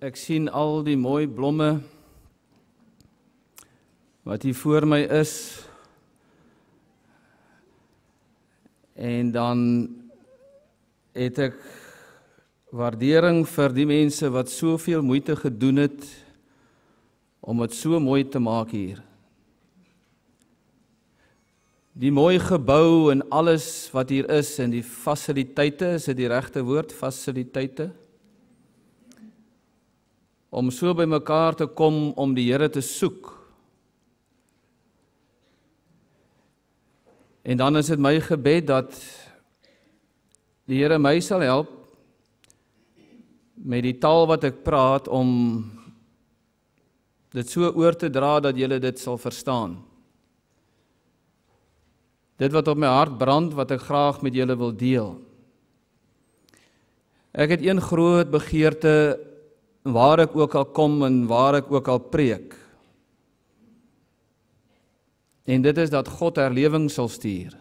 ek sien al die mooi blomme wat hier voor my is. En dan het ek waardering vir die mense wat soveel moeite gedoen het om dit so mooi te maak hier. Die mooi gebou en alles wat hier is en die fasiliteite, is dit die regte woord, fasiliteite? Om so by mekaar te kom om die Here te soek. En dan is dit my gebed dat die Here my sal help met die taal wat ek praat om dit so oor te dra dat julle dit sal verstaan. Dit wat op my hart brand wat ek graag met julle wil deel. Ek het een groot begeerte waar ek ook al kom en waar ek ook al preek. En dit is dat God herlewing sal stuur.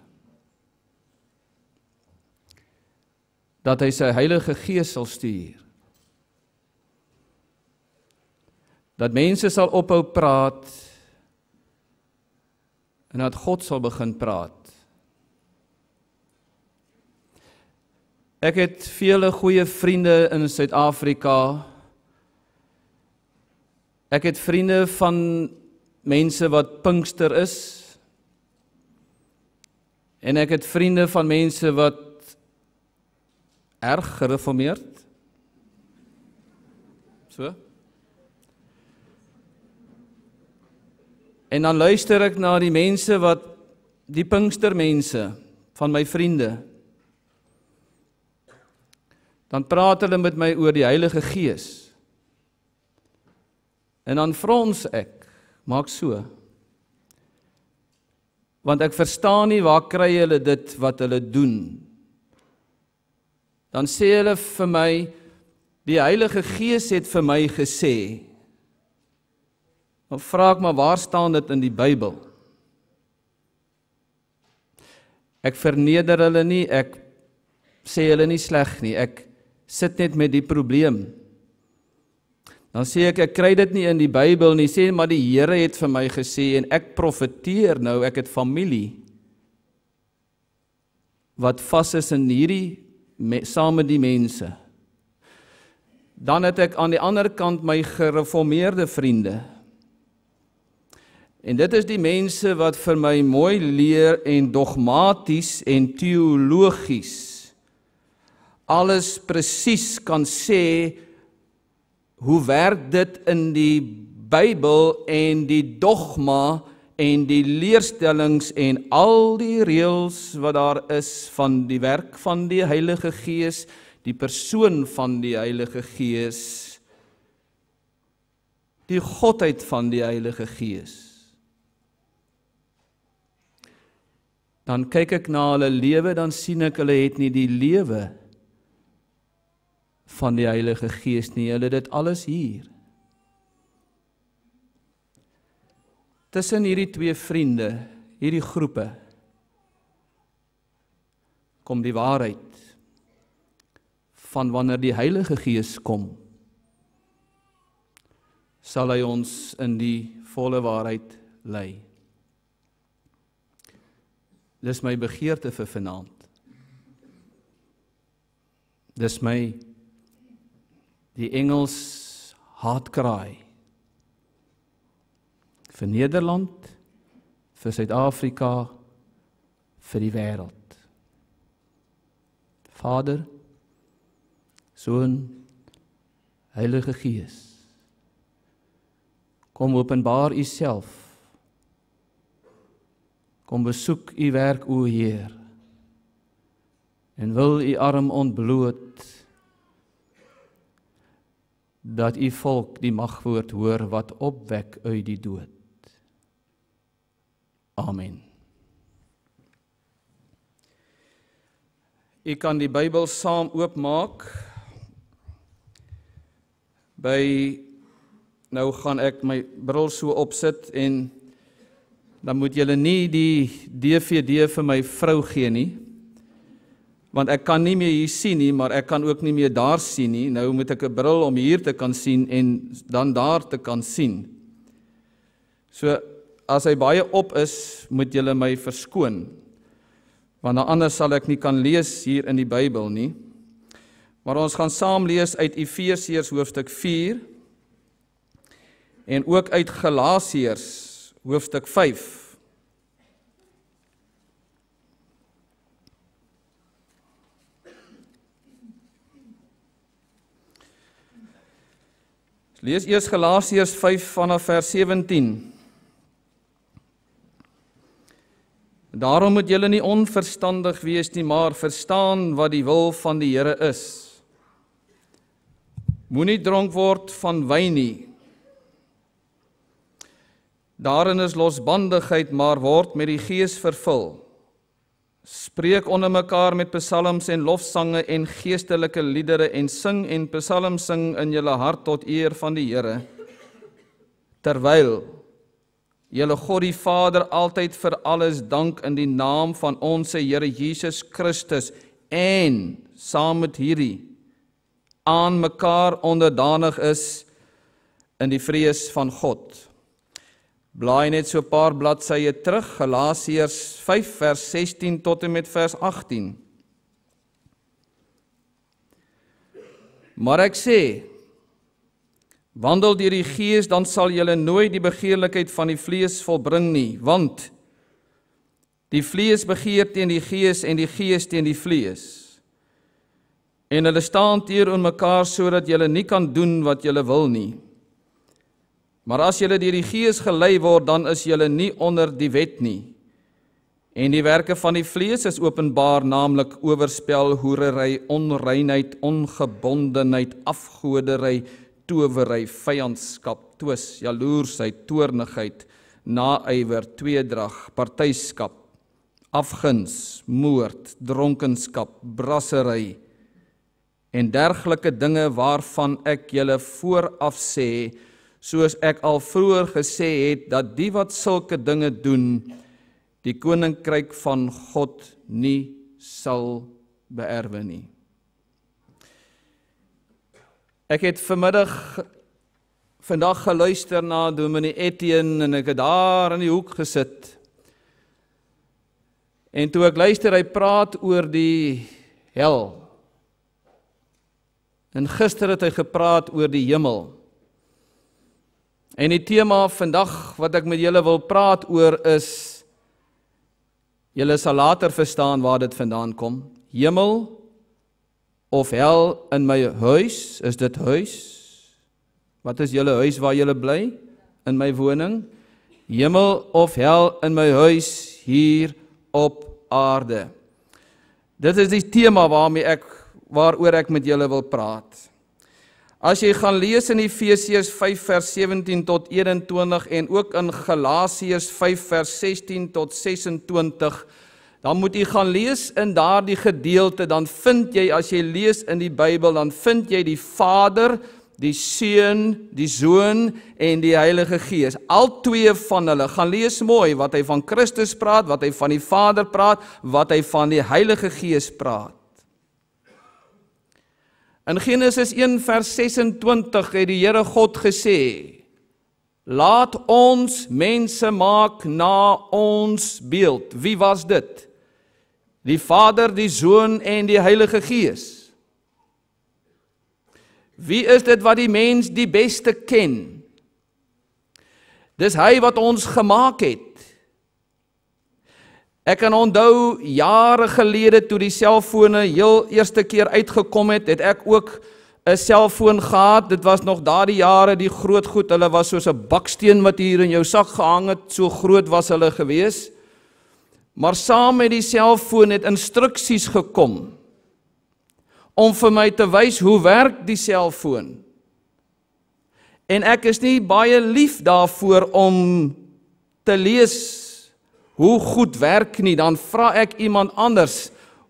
Dat hy sy Heilige Gees sal stuur. Dat mense sal ophou praat en dat God sal begin praat. Ek het vele goeie vriende in Suid-Afrika. Ek het vriende van mense wat Pinkster is. En ek het vriende van mense wat erg gereformeerd. So. En dan luister ek na die mense wat die Pinkster mense van my vriende. Dan praat hulle met my oor die Heilige Gees. En dan frons ek, maak so. Want ek verstaan nie waar kry hulle dit wat hulle doen. Dan sê hulle vir my die Heilige Gees het vir my gesê Dan vra ek maar waar staan dit in die Bybel? Ek verneder hulle nie, ek sê hulle nie sleg nie. Ek sit net met die probleem. Dan sê ek ek kry dit nie in die Bybel nie. Sê maar die Here het vir my gesê en ek profeteer nou, ek het familie wat vas is in hierdie me, saam met die mense. Dan het ek aan die ander kant my gereformeerde vriende En dit is die mense wat vir my mooi leer en dogmaties en teologies alles presies kan sê hoe werk dit in die Bybel en die dogma en die leerstellings en al die reëls wat daar is van die werk van die Heilige Gees, die persoon van die Heilige Gees, die godheid van die Heilige Gees. dan kyk ek na hulle lewe dan sien ek hulle het nie die lewe van die Heilige Gees nie. Hulle dit alles hier. Tussen hierdie twee vriende, hierdie groepe kom die waarheid van wanneer die Heilige Gees kom sal hy ons in die volle waarheid lei. Dis my begeerte vir vanaand. Dis my die Engels hartkraai vir Nederland, vir Suid-Afrika, vir die wêreld. Vader, Seun, Heilige Gees. Kom openbaar U self Kom besoek u werk o Heer. En wil u arm ontbloot dat u volk die magwoord hoor wat opwek uit die dood. Amen. Ek kan die Bybel saam oopmaak. By nou gaan ek my bril so opsit en dan moet julle nie die DVD vir my vrou gee nie. Want ek kan nie meer hier sien nie, maar ek kan ook nie meer daar sien nie. Nou moet ek 'n bril om hier te kan sien en dan daar te kan sien. So as hy baie op is, moet julle my verskoon. Want anders sal ek nie kan lees hier in die Bybel nie. Maar ons gaan saam lees uit Efesiërs hoofstuk 4 en ook uit Galasiërs hoofstuk 5. Lees eers Galasiërs 5 vanaf vers 17. Daarom moet julle nie onverstandig wees nie, maar verstaan wat die wil van die Here is. Moenie dronk word van wyn nie. Daarin is losbandigheid, maar word met die Gees vervul. Spreek onder mekaar met psalms en lofsange en geestelike liedere en sing en psalms sing in julle hart tot eer van die Here. Terwyl julle God die Vader altyd vir alles dank in die naam van ons Here Jesus Christus en saam met hierdie aan mekaar onderdanig is in die vrees van God. Blaai net so 'n paar bladsye terug, Galasiërs 5 vers 16 tot en met vers 18. Maar ek sê wandel deur die gees dan sal julle nooit die begeerlikheid van die vlees volbring nie, want die vlees begeer teen die gees en die gees teen die vlees. En hulle staan teenoor mekaar sodat julle nie kan doen wat julle wil nie. Maar as julle deur die Gees gelei word, dan is julle nie onder die wet nie. En die werke van die vlees is openbaar, naamlik oorspel, hoerery, onreinheid, ongebondenheid, afgodery, towery, vyandskap, twis, jaloersheid, toornigheid, naaiwer, tweedrag, partyskap, afguns, moord, dronkenskap, brassery en dergelike dinge waarvan ek julle vooraf sê soos ek al vroeër gesê het dat die wat sulke dinge doen die koninkryk van God nie sal beerwe nie. Ek het vanmiddag vandag geluister na Dominee Etienne en ek het daar in die hoek gesit. En toe ek luister hy praat oor die hel. En gister het hy gepraat oor die hemel. En die tema vandag wat ek met julle wil praat oor is julle sal later verstaan waar dit vandaan kom. Hemel of hel in my huis, is dit huis? Wat is julle huis waar julle bly? In my woning? Hemel of hel in my huis hier op aarde. Dit is die tema waarmee ek waaroor ek met julle wil praat. As jy gaan lees in Efesiërs 5 vers 17 tot 21 en ook in Galasiërs 5 vers 16 tot 26, dan moet jy gaan lees in daardie gedeelte, dan vind jy as jy lees in die Bybel, dan vind jy die Vader, die Seun, die Zoon en die Heilige Gees. Al twee van hulle. Gaan lees mooi wat hy van Christus praat, wat hy van die Vader praat, wat hy van die Heilige Gees praat. In Genesis 1 vers 26 het die Here God gesê: Laat ons mense maak na ons beeld. Wie was dit? Die Vader, die Seun en die Heilige Gees. Wie is dit wat die mens die beste ken? Dis hy wat ons gemaak het. Ek kan onthou jare gelede toe die selfone heel eerste keer uitgekom het, het ek ook 'n selfoon gehad. Dit was nog daardie jare die groot goed. Hulle was soos 'n baksteen wat hier in jou sak gehang het. So groot was hulle gewees. Maar saam met die selfoon het instruksies gekom om vir my te wys hoe werk die selfoon. En ek is nie baie lief daarvoor om te lees hoe goed werk nie, dan vra ek iemand anders,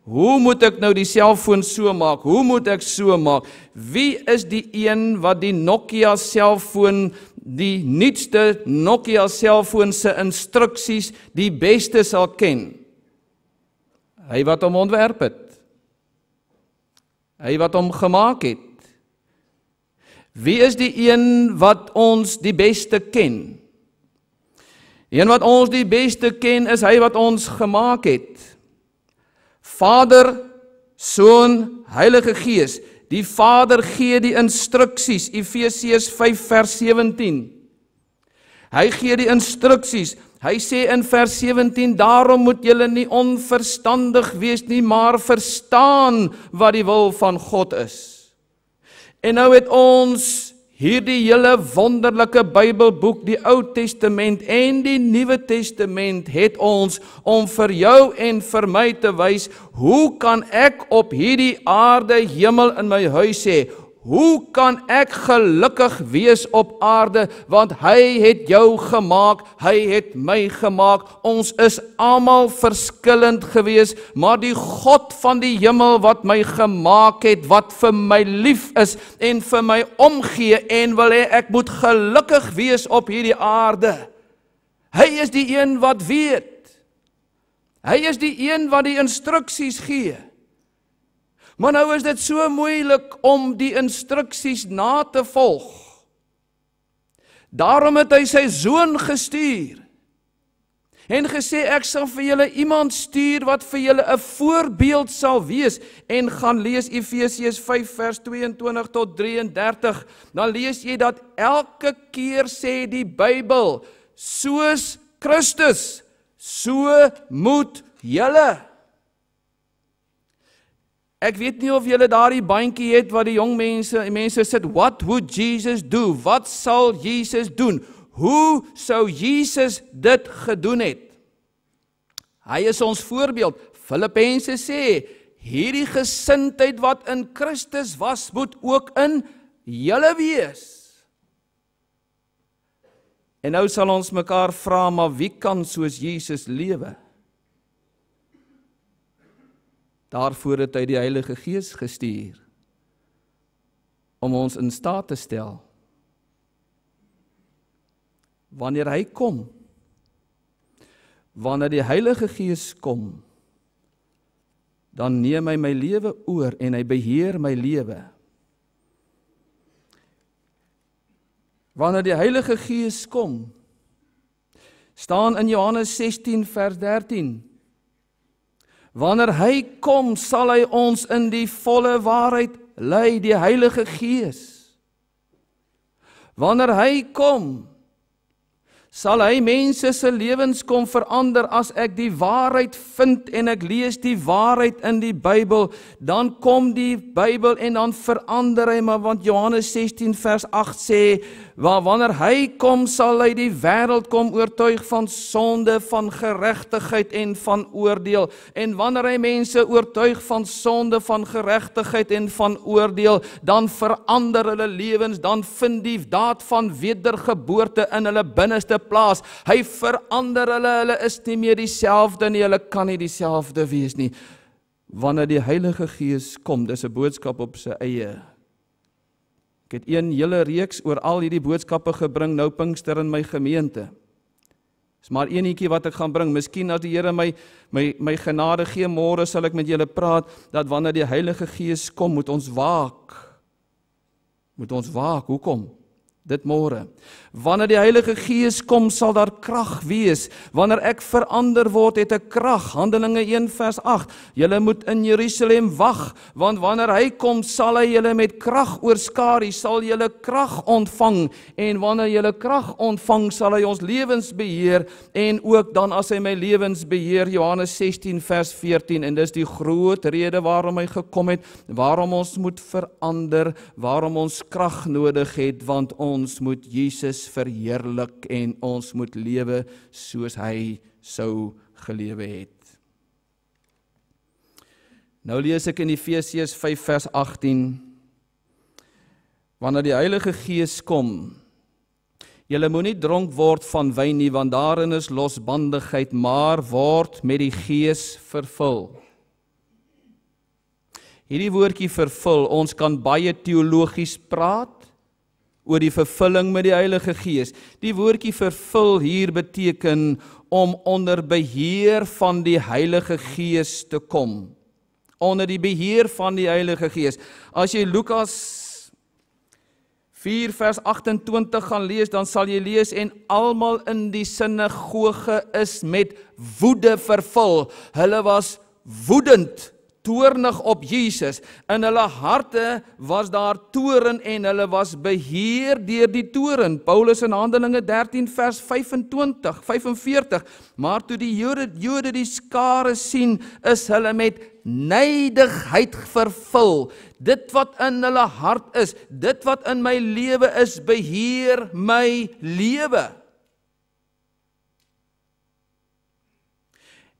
hoe moet ek nou die selfoon so maak? Hoe moet ek so maak? Wie is die een wat die Nokia selfoon, die nuutste Nokia selfoon se instruksies die beste sal ken? Hy wat hom ontwerp het. Hy wat hom gemaak het. Wie is die een wat ons die beste ken? Een wat ons die beste ken is hy wat ons gemaak het. Vader, Seun, Heilige Gees. Die Vader gee die instruksies Efesiërs 5 vers 17. Hy gee die instruksies. Hy sê in vers 17: "Daarom moet julle nie onverstandig wees nie, maar verstaan wat die wil van God is." En nou het ons hierdie hele wonderlike Bybelboek, die Ou Testament en die Nuwe Testament het ons om vir jou en vir my te wys, hoe kan ek op hierdie aarde hemel in my huis hê? Hoe kan ek gelukkig wees op aarde want hy het jou gemaak, hy het my gemaak. Ons is almal verskillend geweest, maar die God van die hemel wat my gemaak het, wat vir my lief is en vir my omgee en wil hê ek moet gelukkig wees op hierdie aarde. Hy is die een wat weet. Hy is die een wat die instruksies gee. Maar nou is dit so moeilik om die instruksies na te volg. Daarom het hy sy seun gestuur en gesê ek sal vir julle iemand stuur wat vir julle 'n voorbeeld sal wees. En gaan lees Efesiërs 5 vers 22 tot 33 dan lees jy dat elke keer sê die Bybel soos Christus so moet julle Ek weet nie of julle daardie bandjie het wat die jong mense, mense sit, what would Jesus do? Wat sal Jesus doen? Hoe sou Jesus dit gedoen het? Hy is ons voorbeeld. Filippense sê, hierdie gesindheid wat in Christus was, moet ook in julle wees. En nou sal ons mekaar vra, maar wie kan soos Jesus lewe? Daarvoor het hy die Heilige Gees gestuur om ons in staat te stel. Wanneer hy kom, wanneer die Heilige Gees kom, dan neem hy my lewe oor en hy beheer my lewe. Wanneer die Heilige Gees kom, staan in Johannes 16 vers 13 Wanneer hy kom, sal hy ons in die volle waarheid lei, die Heilige Gees. Wanneer hy kom, sal hy mense se lewens kom verander as ek die waarheid vind en ek lees die waarheid in die Bybel dan kom die Bybel en dan verander hy maar want Johannes 16 vers 8 sê waar wanneer hy kom sal hy die wêreld kom oortuig van sonde, van geregtigheid en van oordeel. En wanneer hy mense oortuig van sonde, van geregtigheid en van oordeel, dan verander hulle lewens, dan vind die daad van wedergeboorte in hulle binneste plaas. Hy verander hulle, hulle is nie meer dieselfde nie, hulle kan nie dieselfde wees nie. Wanneer die Heilige Gees kom, dis 'n boodskap op sy eie. Ek het een hele reeks oor al hierdie boodskappe gebring nou Pinkster in my gemeente. Dis maar eenetjie wat ek gaan bring. Miskien as die Here my my my genade gee môre sal ek met julle praat dat wanneer die Heilige Gees kom, moet ons waak. Moet ons waak. Hoekom? Dit môre. Wanneer die Heilige Gees kom, sal daar krag wees. Wanneer ek verander word, het ek krag. Handelinge 1 vers 8. Julle moet in Jerusalem wag, want wanneer hy kom, sal hy julle met krag oorskar. Hy sal julle krag ontvang en wanneer julle krag ontvang, sal hy ons lewens beheer en ook dan as hy my lewens beheer, Johannes 16 vers 14 en dis die groot rede waarom hy gekom het, waarom ons moet verander, waarom ons krag nodig het, want ons ons moet Jesus verheerlik en ons moet lewe soos hy sou gelewe het. Nou lees ek in Efesiërs 5 vers 18 wanneer die Heilige Gees kom Julle moenie dronk word van wyn nie want daarin is losbandigheid maar word met die Gees vervul. Hierdie woordjie vervul, ons kan baie teologies praat oor die vervulling met die Heilige Gees. Die woordjie vervul hier beteken om onder beheer van die Heilige Gees te kom. onder die beheer van die Heilige Gees. As jy Lukas 4 vers 28 gaan lees, dan sal jy lees en almal in die sinagoge is met woede vervul. Hulle was woedend toornig op Jesus. In hulle harte was daar toorn en hulle was beheer deur die toorn. Paulus in Handelinge 13 vers 25, 45. Maar toe die Jode Jode die skare sien, is hulle met nydigheid vervul. Dit wat in hulle hart is, dit wat in my lewe is, beheer my lewe.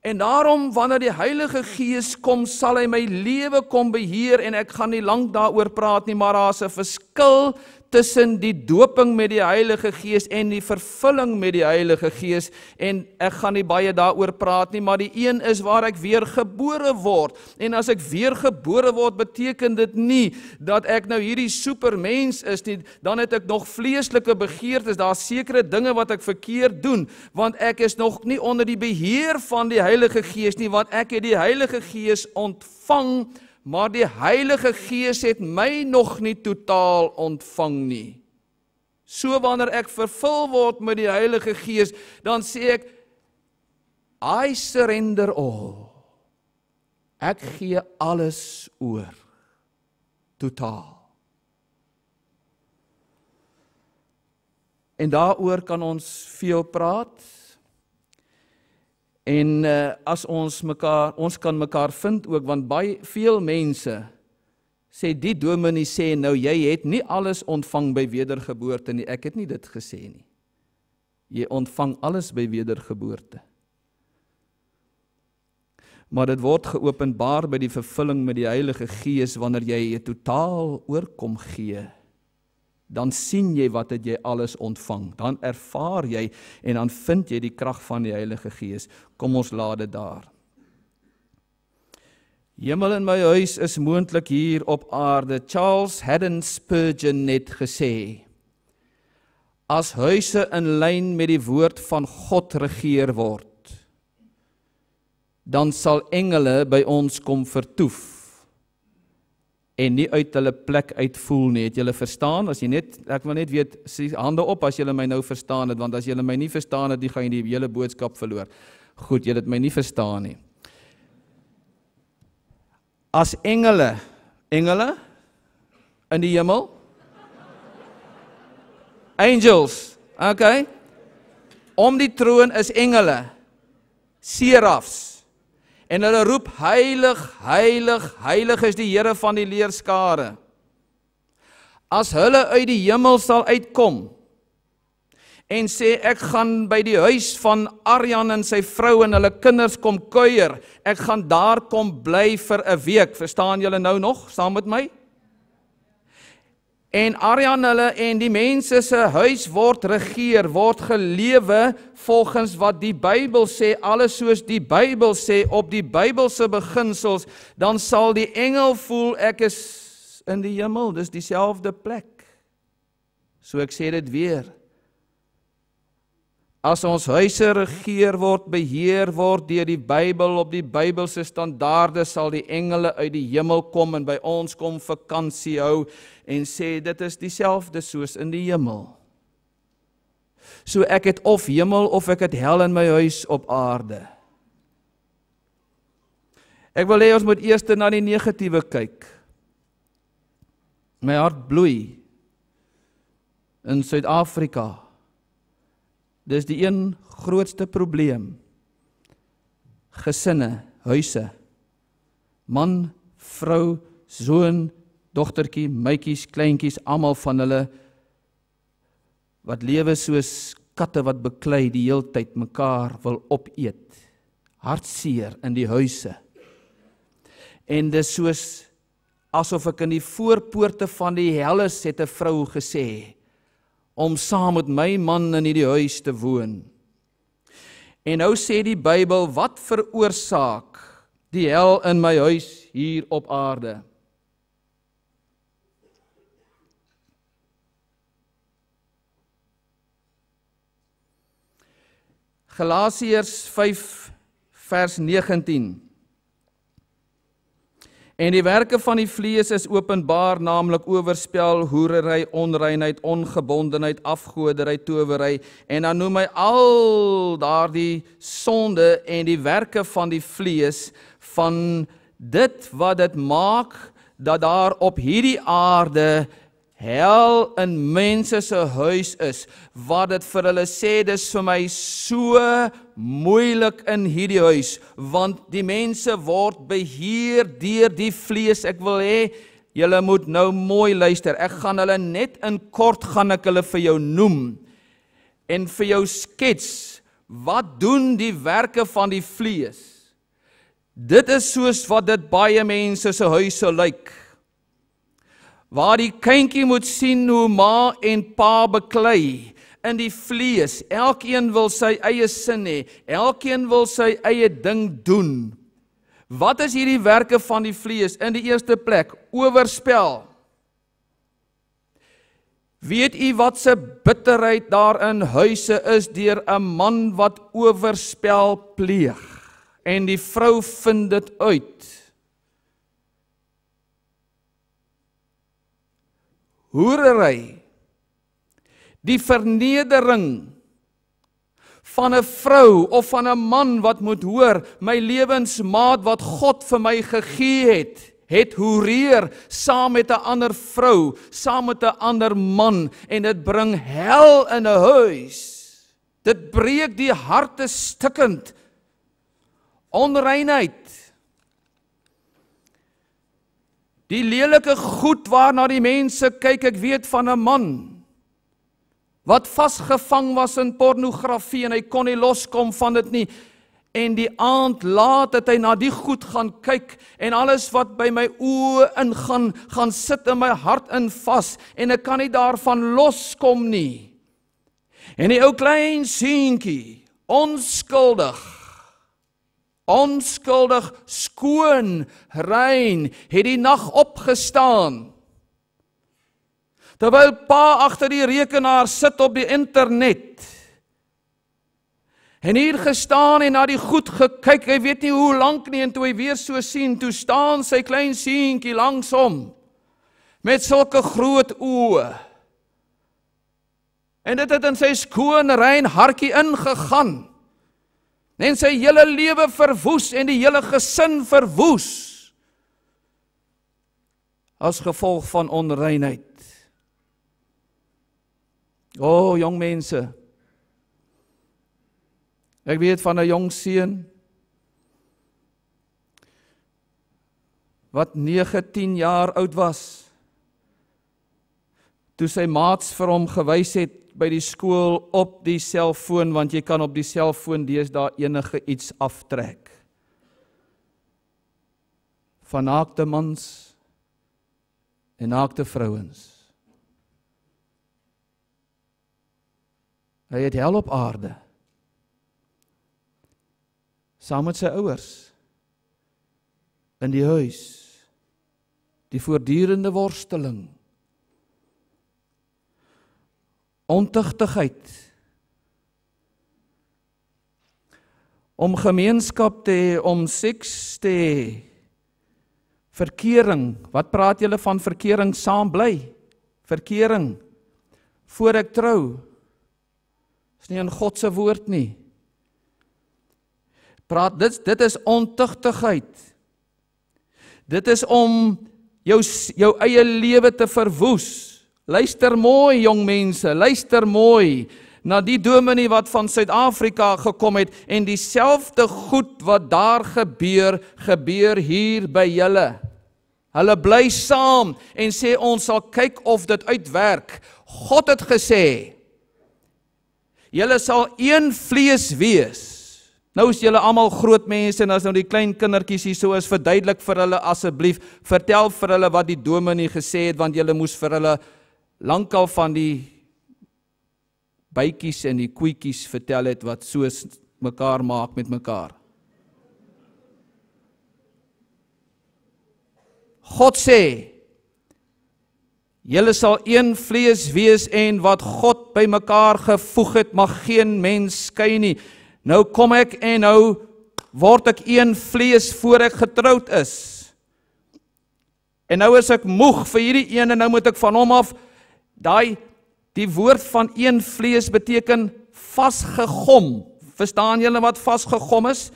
En daarom wanneer die Heilige Gees kom, sal hy my lewe kom beheer en ek gaan nie lank daaroor praat nie, maar daar's 'n verskil tussen die doping met die Heilige Gees en die vervulling met die Heilige Gees. En ek gaan nie baie daaroor praat nie maar die een is waar ek weer gebore word. En as ek weer gebore word beteken dit nie dat ek nou hierdie supermens is nie. Dan het ek nog vleeslike begeertes. Daar's sekere dinge wat ek verkeerd doen want ek is nog nie onder die beheer van die Heilige Gees nie want ek het die Heilige Gees ontvang maar die Heilige Gees het my nog nie totaal ontvang nie. So wanneer ek vervul word met die Heilige Gees, dan sê ek I surrender all. Ek gee alles oor. Totaal. En daaroor kan ons veel praat. En uh, as ons mekaar ons kan mekaar vind ook want baie veel mense sê die dominee sê nou jy het nie alles ontvang by wedergeboorte nie. Ek het nie dit gesê nie. Jy ontvang alles by wedergeboorte. Maar dit word geopenbaar by die vervulling met die Heilige Gees wanneer jy 'n totaal oorkom gee dan sien jy wat het jy alles ontvang. Dan ervaar jy en dan vind jy die krag van die Heilige Gees. Kom ons laat dit daar. Hemel in my huis is moontlik hier op aarde. Charles Haddon Spurgeon het gesê: As huise in lyn met die woord van God regeer word, dan sal engele by ons kom vertoef en nie uit hulle plek uitvoel nie. Het julle verstaan? As jy net ek wil net weet, sê hande op as julle my nou verstaan het, want as julle my nie verstaan het, dan gaan jy die hele boodskap verloor. Goed, julle het my nie verstaan nie. As engele, engele in die hemel Angels, okay? Om die troon is engele. Serafs en hulle roep heilig heilig heilig is die Here van die leerskare. As hulle uit die hemel sal uitkom en sê ek gaan by die huis van Aryan en sy vrou en hulle kinders kom kuier. Ek gaan daar kom bly vir 'n week. Verstaan julle nou nog saam met my En Aryan hulle en die mense se huis word regeer, word gelewe volgens wat die Bybel sê, alles soos die Bybel sê op die Bybelse beginsels, dan sal die engel voel ek is in die hemel, dis dieselfde plek. So ek sê dit weer. As ons huise regeer word, beheer word deur die Bybel op die Bybelse standaarde, sal die engele uit die hemel kom en by ons kom vakansie hou en sê dit is dieselfde soos in die hemel. So ek het of hemel of ek het hel in my huis op aarde. Ek wil hê ons moet eers na die negatiewe kyk. My hart bloei in Suid-Afrika Dis die een grootste probleem. Gesinne, huise. Man, vrou, seun, dogtertjie, meisies, kleintjies, almal van hulle wat lewe soos katte wat beklei die heeltyd mekaar wil opeet. Hartseer in die huise. En dis soos asof ek in die voorpoorte van die helle het 'n vrou gesê om saam met my man in hierdie huis te woon. En nou sê die Bybel, wat veroorsaak die hel in my huis hier op aarde? Galasiërs 5 vers 19 En die werke van die vlees is openbaar, naamlik oorspel, hoerery, onreinheid, ongebondenheid, afgoderry, towery. En dan noem hy al daardie sonde en die werke van die vlees van dit wat dit maak dat daar op hierdie aarde hel in mense se huis is wat dit vir hulle sê dis vir my so moeilik in hierdie huis want die mense word beheer deur die vlees. Ek wil hê julle moet nou mooi luister. Ek gaan hulle net in kort gaan ek hulle vir jou noem en vir jou skets. Wat doen die werke van die vlees? Dit is soos wat dit baie mense se huise lyk. like waar die kindjie moet sien hoe ma en pa beklei in die vlees. Elkeen wil sy eie sin hê. Elkeen wil sy eie ding doen. Wat is hierdie werke van die vlees? In die eerste plek, oorspel. Weet u wat se bitterheid daar in huise is deur 'n man wat oorspel pleeg en die vrou vind dit uit. Hoerery die vernedering van 'n vrou of van 'n man wat moet hoor my lewensmaat wat God vir my gegee het het hoereer saam met 'n ander vrou saam met 'n ander man en dit bring hel in 'n huis. Dit breek die harte stikkend. Onreinheid Die lelike goed waarna die mense kyk, ek weet van 'n man wat vasgevang was in pornografie en hy kon nie loskom van dit nie. En die aand laat het hy na die goed gaan kyk en alles wat by my oë ingaan, gaan sit in my hart in vas en ek kan nie daarvan loskom nie. En die ou klein seentjie, onskuldig onskuldig skoon rein het die nag opgestaan. Terwyl pa agter die rekenaar sit op die internet en hier gestaan en na die goed gekyk hy weet nie hoe lank nie en toe hy weer so sien toe staan sy klein seentjie langs hom met sulke groot oë. En dit het in sy skoon rein hartjie ingegaan en sy hele lewe verwoes en die hele gesin verwoes as gevolg van onreinheid. O, oh, jong mense. Ek weet van 'n jong seun wat 9-10 jaar oud was toe sy maats vir hom gewys het by die skool op die selfoon want jy kan op die selfoon deesdae enige iets aftrek. Van naakte mans en naakte vrouens. Hy het hel op aarde. Saam met sy ouers in die huis. Die voortdurende worsteling ontugtigheid om gemeenskap te hê om seks te hê verkering. Wat praat julle van verkering? Saam bly. Verkering. Voor ek trou. Is nie in God se woord nie. Praat dit dit is ontugtigheid dit is om jou jou eie lewe te verwoes Luister mooi jong mense, luister mooi na die dominee wat van Suid-Afrika gekom het en dieselfde goed wat daar gebeur, gebeur hier by julle. Hulle bly saam en sê ons sal kyk of dit uitwerk. God het gesê julle sal een vlees wees. Nou is julle almal groot mense en as nou die klein kindertjies hier so is, verduidelik vir hulle asseblief, vertel vir hulle wat die dominee gesê het want julle moes vir hulle lankal van die bytjies en die koetjies vertel het wat soos mekaar maak met mekaar. God sê Julle sal een vlees wees en wat God bymekaar gevoeg het mag geen mens skei nie. Nou kom ek en nou word ek een vlees voor ek getroud is. En nou is ek moeg vir hierdie een en nou moet ek van hom af daai die woord van een vlees beteken vasgegom. Verstaan julle wat vasgegom is?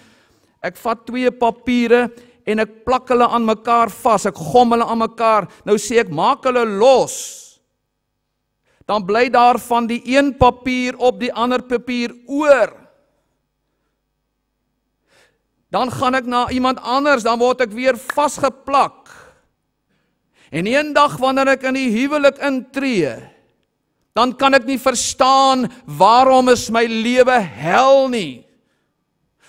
Ek vat twee papiere en ek plak hulle aan mekaar vas. Ek gom hulle aan mekaar. Nou sê ek maak hulle los. Dan bly daar van die een papier op die ander papier oor. Dan gaan ek na iemand anders, dan word ek weer vasgeplak. En eendag wanneer ek in die huwelik intree, dan kan ek nie verstaan waarom is my lewe hel nie.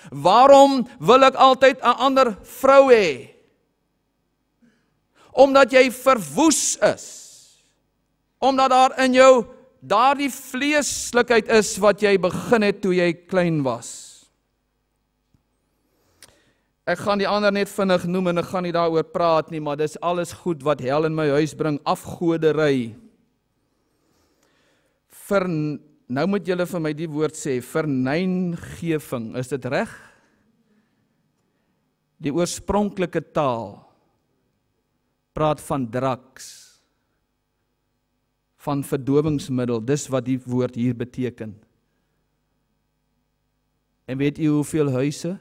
Waarom wil ek altyd 'n ander vrou hê? Omdat jy verwoes is. Omdat daar in jou daardie vleeslikheid is wat jy begin het toe jy klein was. Ek gaan die ander net vinnig noem en ek gaan nie daaroor praat nie, maar dis alles goed wat hel in my huis bring, afgodery. Vir nou moet julle vir my die woord sê, verneingewing, is dit reg? Die oorspronklike taal praat van drugs van verdowingsmiddel, dis wat die woord hier beteken. En weet u hoeveel huise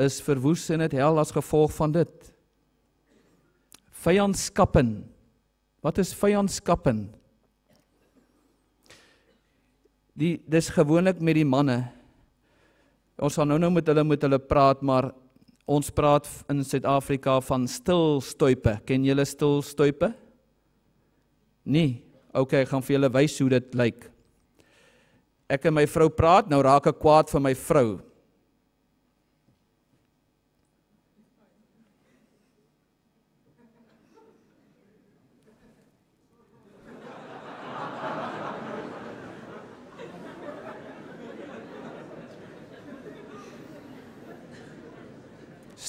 is verwoes in dit hel as gevolg van dit? Vyandskappen. Wat is vyandskappen? Die dis gewoonlik met die manne. Ons gaan nou-nou met hulle met hulle praat, maar ons praat in Suid-Afrika van stilstuipe. Ken julle stilstuipe? Nee. OK, ek gaan vir julle wys hoe dit lyk. Ek en my vrou praat, nou raak ek kwaad vir my vrou.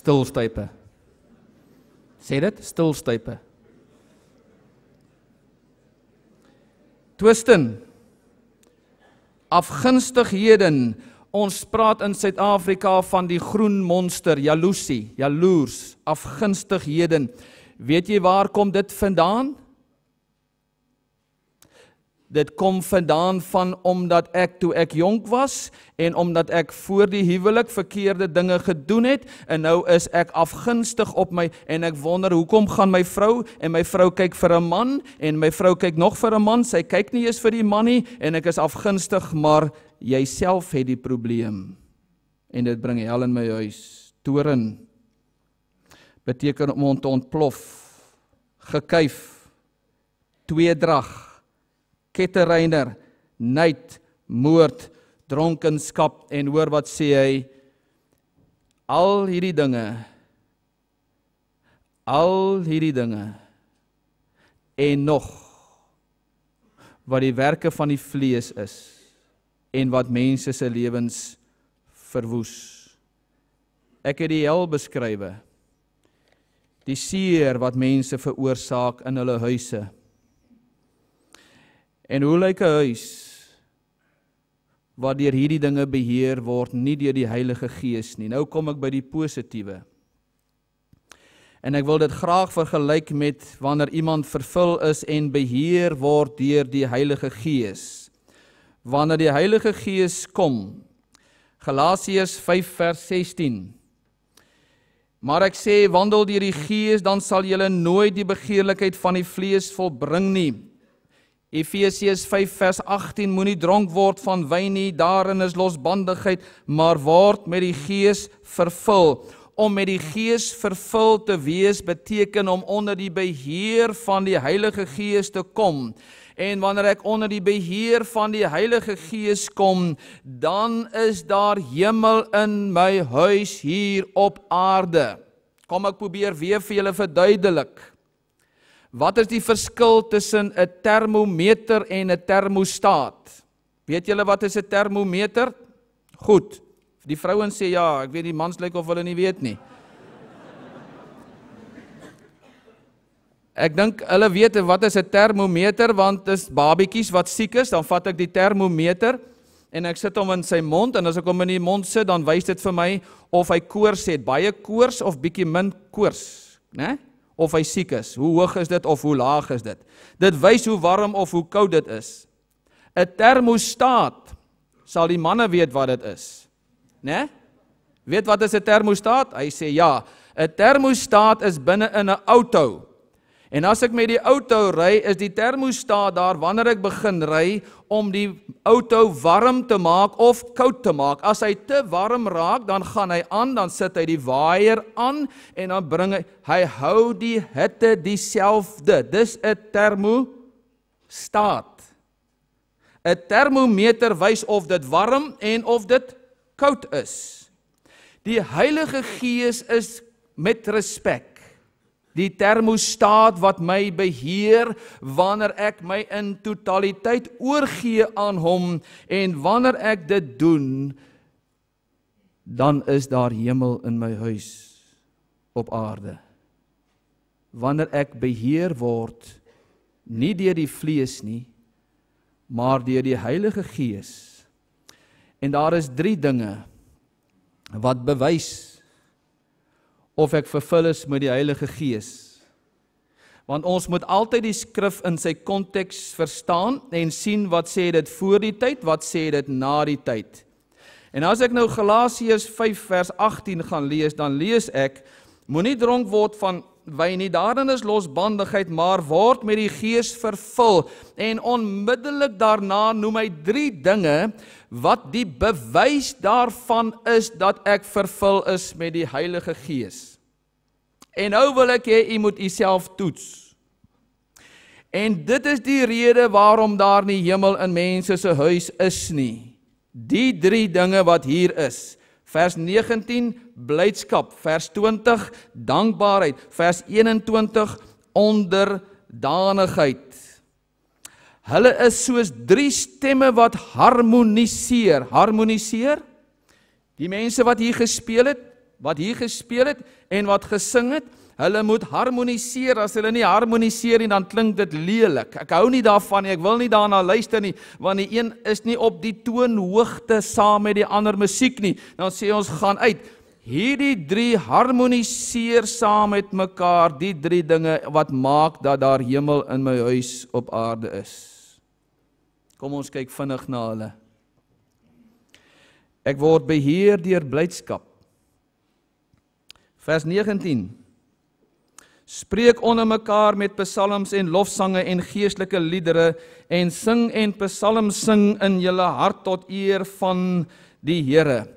Stilstype. Sê dit, stilstype. Twisten. Afgunstighede. Ons praat in Suid-Afrika van die groen monster, jaloesie, jaloers, afgunstighede. Weet jy waar kom dit vandaan? Dit kom vandaan van omdat ek toe ek jonk was en omdat ek voor die huwelik verkeerde dinge gedoen het en nou is ek afgunstig op my en ek wonder hoekom gaan my vrou en my vrou kyk vir 'n man en my vrou kyk nog vir 'n man sy kyk nie eens vir die man nie en ek is afgunstig maar jouself het die probleem. En dit bring hel in my huis. Toren. Beteken om te ontplof gekuif tweedrag kettereiner, nait, moord, dronkenskap en hoor wat sê hy al hierdie dinge al hierdie dinge en nog wat die werke van die vlees is en wat mense se lewens verwoes. Ek het die hel beskrywe. Die seer wat mense veroorsaak in hulle huise. En hoe lyk 'n huis wat deur hierdie dinge beheer word nie deur die Heilige Gees nie. Nou kom ek by die positiewe. En ek wil dit graag vergelyk met wanneer iemand vervul is en beheer word deur die Heilige Gees. Wanneer die Heilige Gees kom. Galasiërs 5 vers 16. Maar ek sê wandel deur die Gees dan sal julle nooit die begeerlikheid van die vlees volbring nie. Efesiërs 5 vers 18 moenie dronk word van wyn nie, daarin is losbandigheid, maar word met die Gees vervul. Om met die Gees vervul te wees beteken om onder die beheer van die Heilige Gees te kom. En wanneer ek onder die beheer van die Heilige Gees kom, dan is daar hemel in my huis hier op aarde. Kom ek probeer weer vir julle verduidelik. Wat is die verskil tussen 'n termometer en 'n termostaat? Weet julle wat is 'n termometer? Goed. Die vrouens sê ja, ek weet die mans lyk of hulle nie weet nie. Ek dink hulle weet wat is 'n termometer want dis babetjies wat siek is, dan vat ek die termometer en ek sit hom in sy mond en as ek hom in die mond sit, dan wys dit vir my of hy koors het, baie koors of bietjie min koors, né? Of hy siek is. Hoe hoog is dit of hoe laag is dit? Dit wys hoe warm of hoe koud dit is. 'n Termostaat sal die manne weet wat dit is. Né? Nee? Weet wat is 'n termostaat? Hy sê ja, 'n termostaat is binne in 'n auto. En as ek met die auto ry, is die termostaat daar wanneer ek begin ry om die auto warm te maak of koud te maak. As hy te warm raak, dan gaan hy aan, dan sit hy die waier aan en dan bring hy hy hou die hitte dieselfde. Dis 'n termostaat. 'n Termometer wys of dit warm en of dit koud is. Die Heilige Gees is met respek die termostaat wat my beheer wanneer ek my in totaliteit oorgee aan hom en wanneer ek dit doen dan is daar hemel in my huis op aarde. Wanneer ek beheer word nie deur die vlees nie maar deur die Heilige Gees. En daar is 3 dinge wat bewys of ek vervul is met die Heilige Gees. Want ons moet altyd die skrif in sy konteks verstaan en sien wat sê dit voor die tyd, wat sê dit na die tyd. En as ek nou Galasiërs 5 vers 18 gaan lees, dan lees ek moenie dronk word van wyn nie, daarin is losbandigheid, maar word met die Gees vervul. En onmiddellik daarna noem hy 3 dinge wat die bewys daarvan is dat ek vervul is met die Heilige Gees. En nou wil ek hê u moet u self toets. En dit is die rede waarom daar nie hemel in mense se huis is nie. Die 3 dinge wat hier is. Vers 19 blydskap, vers 20 dankbaarheid, vers 21 onderdanigheid. Hulle is soos drie stemme wat harmoniseer. Harmoniseer? Die mense wat hier gespeel het, wat hier gespeel het en wat gesing het, hulle moet harmoniseer. As hulle nie harmoniseer nie, dan klink dit lelik. Ek hou nie daarvan nie. Ek wil nie daarna luister nie, want die een is nie op die toonhoogte saam met die ander musiek nie. Dan sê ons gaan uit. Hierdie drie harmoniseer saam met mekaar, die drie dinge wat maak dat daar hemel in my huis op aarde is. Kom ons kyk vinnig na hulle. Ek word beheer deur blydskap. Vers 19. Spreek onder mekaar met psalms en lofsange en geestelike liedere en sing en psalms sing in julle hart tot eer van die Here.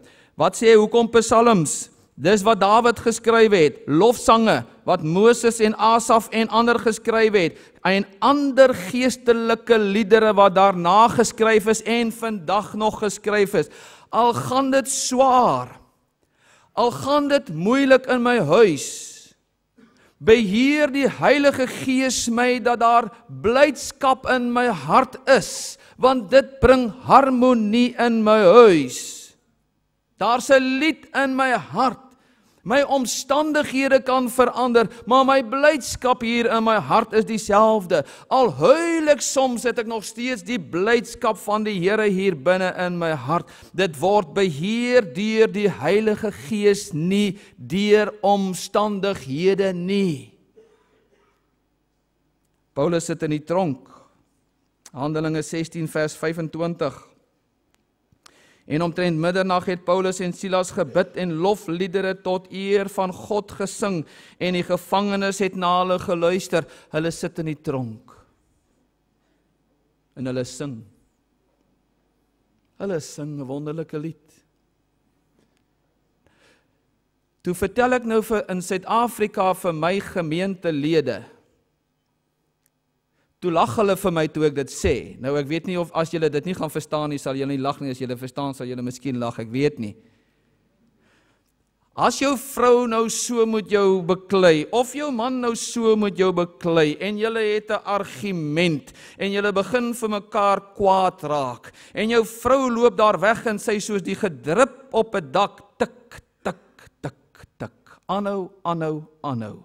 Wat sê hoekom psalms? Dis wat Dawid geskryf het, lofsange wat Moses en Asaf en ander geskryf het, en ander geestelike liedere wat daarna geskryf is en vandag nog geskryf is. Al gaan dit swaar. Al gaan dit moeilik in my huis. Beheer die Heilige Gees my dat daar blydskap in my hart is, want dit bring harmonie in my huis. Daar's 'n lied in my hart My omstandighede kan verander, maar my blydskap hier in my hart is dieselfde. Al huil ek soms, het ek nog steeds die blydskap van die Here hier binne in my hart. Dit word beheer deur die Heilige Gees, nie deur omstandighede nie. Paulus sit in die tronk. Handelinge 16 vers 25. En omtrent middernag het Paulus en Silas gebid en lofliedere tot eer van God gesing en die gevangenes het na hulle geluister. Hulle sit in die tronk. En hulle sing. Hulle sing 'n wonderlike lied. Toe vertel ek nou vir in Suid-Afrika vir my gemeentelede Toe lag hulle vir my toe ek dit sê. Nou ek weet nie of as julle dit nie gaan verstaan nie, sal julle nie lag nie. As julle verstaan, sal julle miskien lag. Ek weet nie. As jou vrou nou so met jou beklei of jou man nou so met jou beklei en julle het 'n argument en julle begin vir mekaar kwaad raak en jou vrou loop daar weg en sy soos die gedrup op 'n dak tik tik tik tik aanhou aanhou aanhou.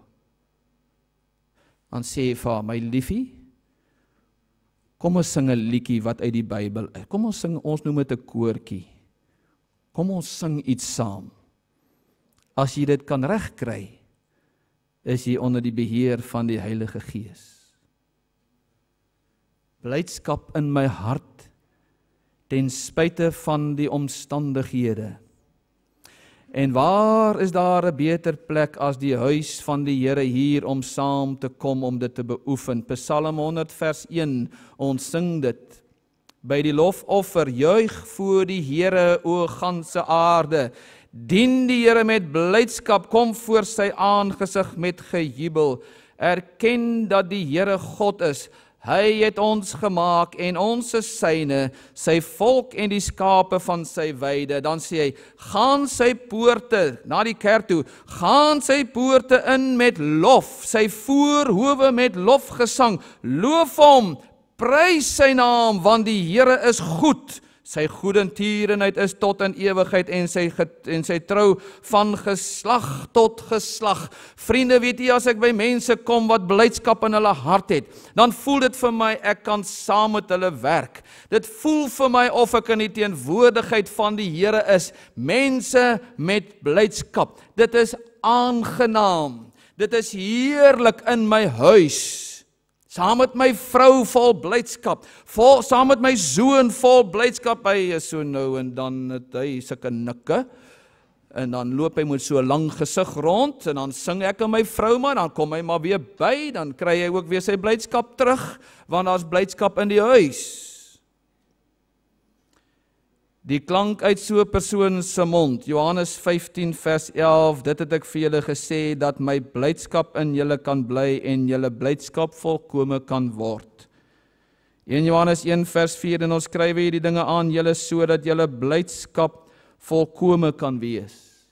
Dan sê vir haar my liefie Kom ons sing 'n liedjie wat uit die Bybel is. Kom ons sing, ons noem dit 'n koortjie. Kom ons sing iets saam. As jy dit kan regkry, is jy onder die beheer van die Heilige Gees. Blydskap in my hart ten spyte van die omstandighede. En waar is daar 'n beter plek as die huis van die Here hier om saam te kom om dit te beoefen? Psalm 100 vers 1. Ons sing dit. By die lofoffer juig voor die Here o ganse aarde. Dien die Here met blydskap, kom voor sy aangesig met gejubel. Erken dat die Here God is. Hy het ons gemaak en ons is syne, sy volk en die skape van sy weide. Dan sê hy: "Gaan sy poorte na die kerk toe, gaan sy poorte in met lof, sy voorhoewe met lofgesang. Loof hom, prys sy naam, want die Here is goed." Sy goedertierenheid is tot in ewigheid en sy en sy trou van geslag tot geslag. Vriende, weet jy as ek by mense kom wat blydskap in hulle hart het, dan voel dit vir my ek kan saam met hulle werk. Dit voel vir my of ek in die teenwoordigheid van die Here is. Mense met blydskap. Dit is aangenaam. Dit is heerlik in my huis saam met my vrou vol blydskap, vol saam met my seun vol blydskap. Hy is so nou en dan het hy sulke nikke. En dan loop hy met so 'n lang gesig rond en dan sing ek aan my vrou maar dan kom hy maar weer by, dan kry hy ook weer sy blydskap terug want daar's blydskap in die huis. Die klank uit so 'n persoon se mond, Johannes 15 vers 11, dit het ek vir julle gesê dat my blydskap in julle kan bly en julle blydskap volkome kan word. 1 Johannes 1 vers 4 en ons skryf hierdie dinge aan julle sodat julle blydskap volkome kan wees.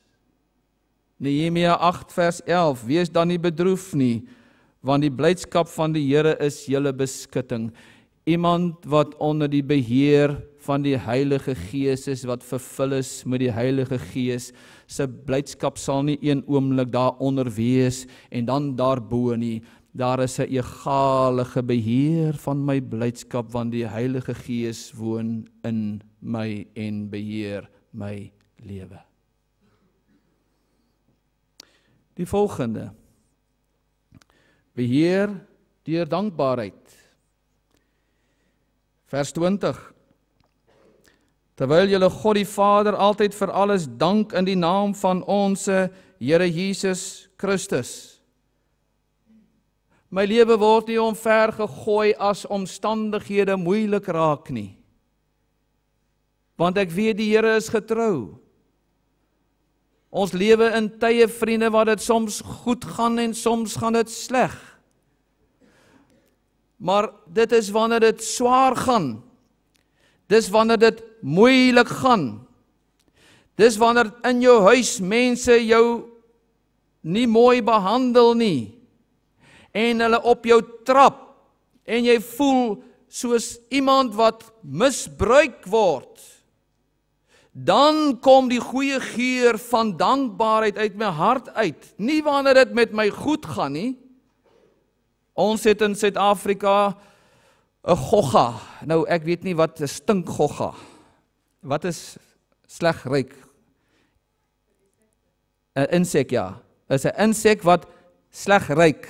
Nehemia 8 vers 11, wees dan nie bedroef nie, want die blydskap van die Here is julle beskutting. Iemand wat onder die beheer van die Heilige Gees is wat vervul is met die Heilige Gees. Se blydskap sal nie een oomblik daaronder wees en dan daarbo nie. Daar is 'n egalige beheer van my blydskap want die Heilige Gees woon in my en beheer my lewe. Die volgende. Beheer deur dankbaarheid. Vers 20 Terwyl julle God die Vader altyd vir alles dank in die naam van ons Here Jesus Christus. My lewe word nie omver gegooi as omstandighede moeilik raak nie. Want ek weet die Here is getrou. Ons lewe in tye vriende waar dit soms goed gaan en soms gaan dit sleg. Maar dit is wanneer dit swaar gaan Dis wanneer dit moeilik gaan. Dis wanneer in jou huis mense jou nie mooi behandel nie en hulle op jou trap en jy voel soos iemand wat misbruik word. Dan kom die goeie geur van dankbaarheid uit my hart uit. Nie wanneer dit met my goed gaan nie. Ons het in Suid-Afrika 'n gogga. Nou ek weet nie wat 'n stink gogga. Wat is sleg ryk? 'n Insek ja. Is 'n insek wat sleg ryk.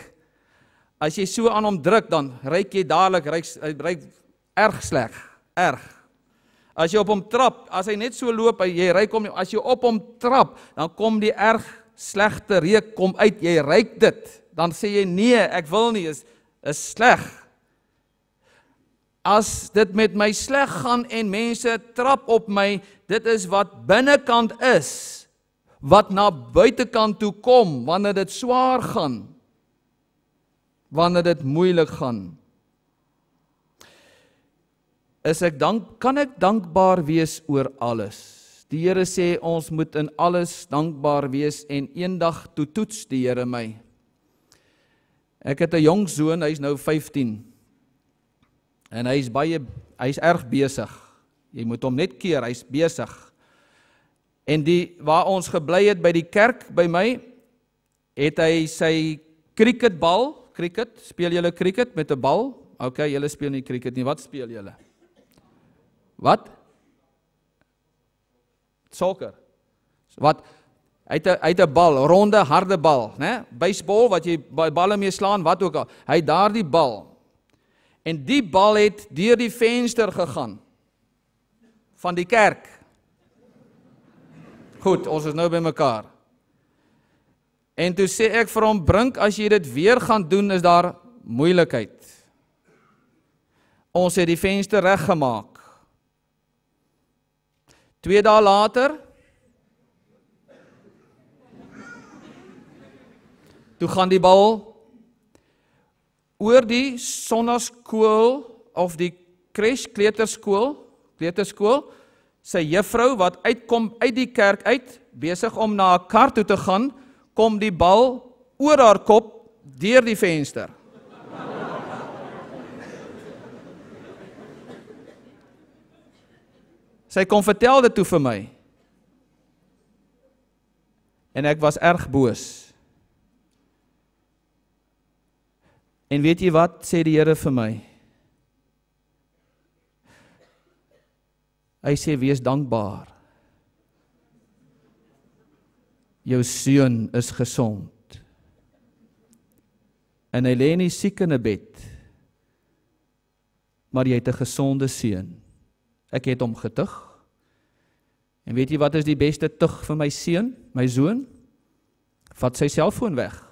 As jy so aan hom druk dan ryk jy dadelik ryk ryk erg sleg, erg. As jy op hom trap, as hy net so loop, jy ryk hom as jy op hom trap, dan kom die erg slegte reuk kom uit. Jy ryk dit. Dan sê jy nee, ek wil nie is is sleg as dit met my sleg gaan en mense trap op my, dit is wat binnekant is wat na buitekant toe kom wanneer dit swaar gaan. Wanneer dit moeilik gaan. Is ek dank kan ek dankbaar wees oor alles. Die Here sê ons moet in alles dankbaar wees en eendag toe toets die Here my. Ek het 'n jong seun, hy's nou 15. En hy's baie hy's erg besig. Jy moet hom net keer, hy's besig. En die waar ons gebly het by die kerk by my het hy sy cricketbal, cricket, speel julle cricket met 'n bal? OK, julle speel nie cricket nie. Wat speel julle? Wat? Sokker. Wat Hy het 'n hy het 'n bal, ronde, harde bal, né? Baseball wat jy balle mee slaan, wat ook al. Hy het daardie bal. En die bal het deur die venster gegaan van die kerk. Goed, ons is nou by mekaar. En toe sê ek vir hom, "Brink, as jy dit weer gaan doen, is daar moeilikheid." Ons het die venster reggemaak. 2 dae later Toe gaan die bal oor die sonnaskool of die crash kleuterskool, kleuterskool, sy juffrou wat uitkom uit die kerk uit, besig om na 'n kar toe te gaan, kom die bal oor haar kop deur die venster. Sy kom vertel dit toe vir my. En ek was erg boos. En weet jy wat sê die Here vir my? Hy sê wees dankbaar. Jou seun is gesond. En hy lê nie siek in 'n bed. Maar jy het 'n gesonde seun. Ek het hom getug. En weet jy wat is die beste tug vir my seun, my zoon? Vat sy selfoon weg.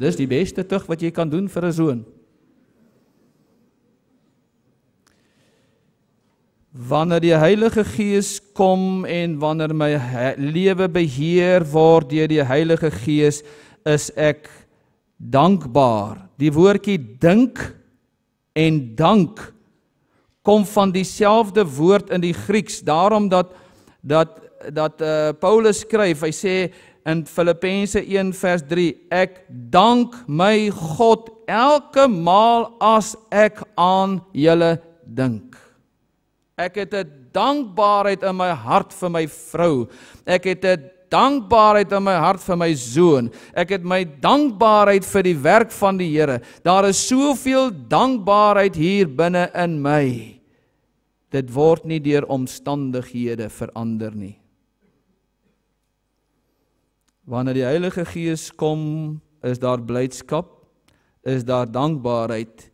Dis die beste tug wat jy kan doen vir 'n zoon. Wanneer die Heilige Gees kom en wanneer my lewe beheer word deur die Heilige Gees, is ek dankbaar. Die woordjie dink en dank kom van dieselfde woord in die Grieks. Daarom dat dat dat uh, Paulus skryf, hy sê in Filippense 1 vers 3, ek dank my God elke maal as ek aan julle dink. Ek het 'n dankbaarheid in my hart vir my vrou. Ek het 'n dankbaarheid in my hart vir my zoon. Ek het my dankbaarheid vir die werk van die Here. Daar is soveel dankbaarheid hier binne in my. Dit word nie deur omstandighede verander nie. Wanneer die Heilige Gees kom, is daar blydskap, is daar dankbaarheid.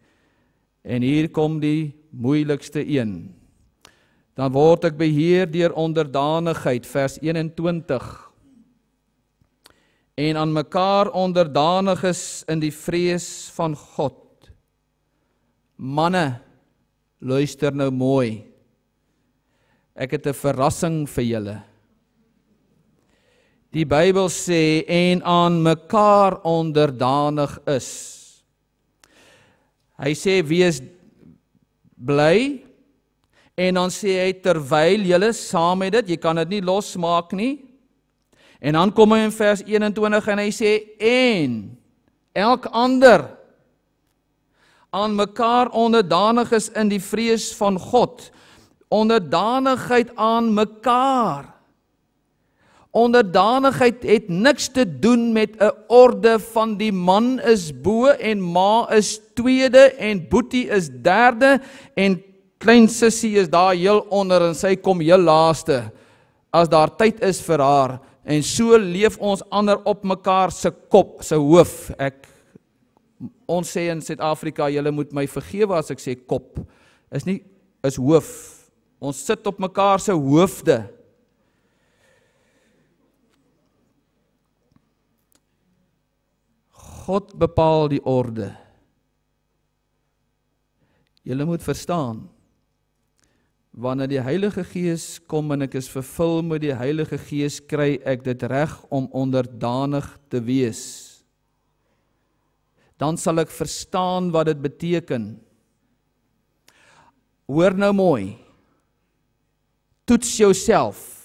En hier kom die moeilikste een. Dan word ek beheer deur onderdanigheid vers 21. En aan mekaar onderdanig is in die vrees van God. Manne, luister nou mooi. Ek het 'n verrassing vir julle. Die Bybel sê en aan mekaar onderdanig is. Hy sê wees bly en dan sê hy terwyl julle saam met dit, jy kan dit nie losmaak nie. En dan kom hy in vers 21 en hy sê en elk ander aan mekaar onderdanig is in die vrees van God onderdanigheid aan mekaar. Onderdanigheid het niks te doen met 'n orde van die man is bo en ma is tweede en boetie is derde en klein sussie is daar heel onder en sy kom heel laaste. As daar tyd is vir haar en so leef ons ander op mekaar se kop se hoof. Ek ons sê in Suid-Afrika julle moet my vergewe as ek sê kop. Is nie is hoof. Ons sit op mekaar se hoofde. God bepaal die orde. Julle moet verstaan wanneer die Heilige Gees kom en ek is vervul met die Heilige Gees kry ek dit reg om onderdanig te wees. Dan sal ek verstaan wat dit beteken. Hoor nou mooi toets jouself.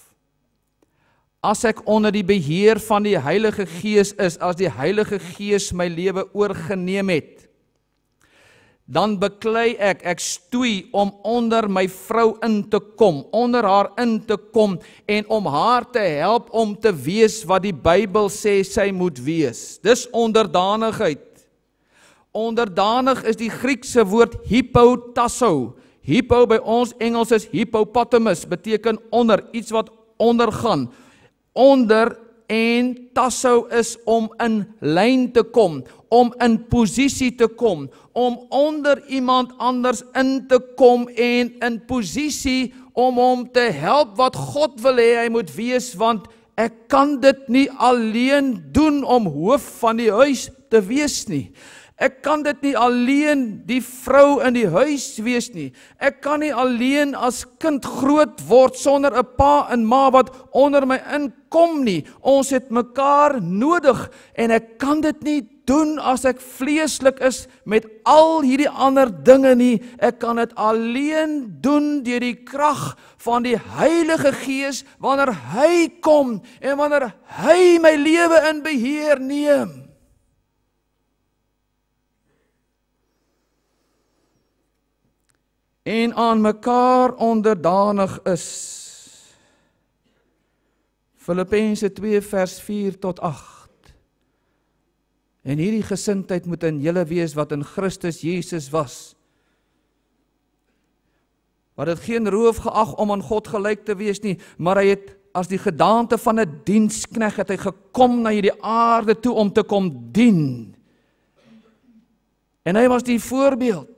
As ek onder die beheer van die Heilige Gees is, as die Heilige Gees my lewe oorgeneem het, dan beklei ek, ek stoei om onder my vrou in te kom, onder haar in te kom en om haar te help om te wees wat die Bybel sê sy moet wees. Dis onderdanigheid. Onderdanig is die Griekse woord hypotasso. Hippo by ons Engels is hippopotamus beteken onder iets wat ondergaan. Onder en tassou is om in lyn te kom, om in posisie te kom, om onder iemand anders in te kom en in posisie om hom te help wat God wil hê hy moet wees want ek kan dit nie alleen doen om hoof van die huis te wees nie. Ek kan dit nie alleen die vrou in die huis wees nie. Ek kan nie alleen as kind groot word sonder 'n pa en ma wat onder my inkom nie. Ons het mekaar nodig en ek kan dit nie doen as ek vleeslik is met al hierdie ander dinge nie. Ek kan dit alleen doen deur die krag van die Heilige Gees wanneer hy kom en wanneer hy my lewe in beheer neem. En aan mekaar onderdanig is. Filippense 2 vers 4 tot 8. En hierdie gesindheid moet in julle wees wat in Christus Jesus was. Wat dit geen roof geag om aan God gelyk te wees nie, maar hy het as die gedaante van 'n dienskneg het hy gekom na hierdie aarde toe om te kom dien. En hy was die voorbeeld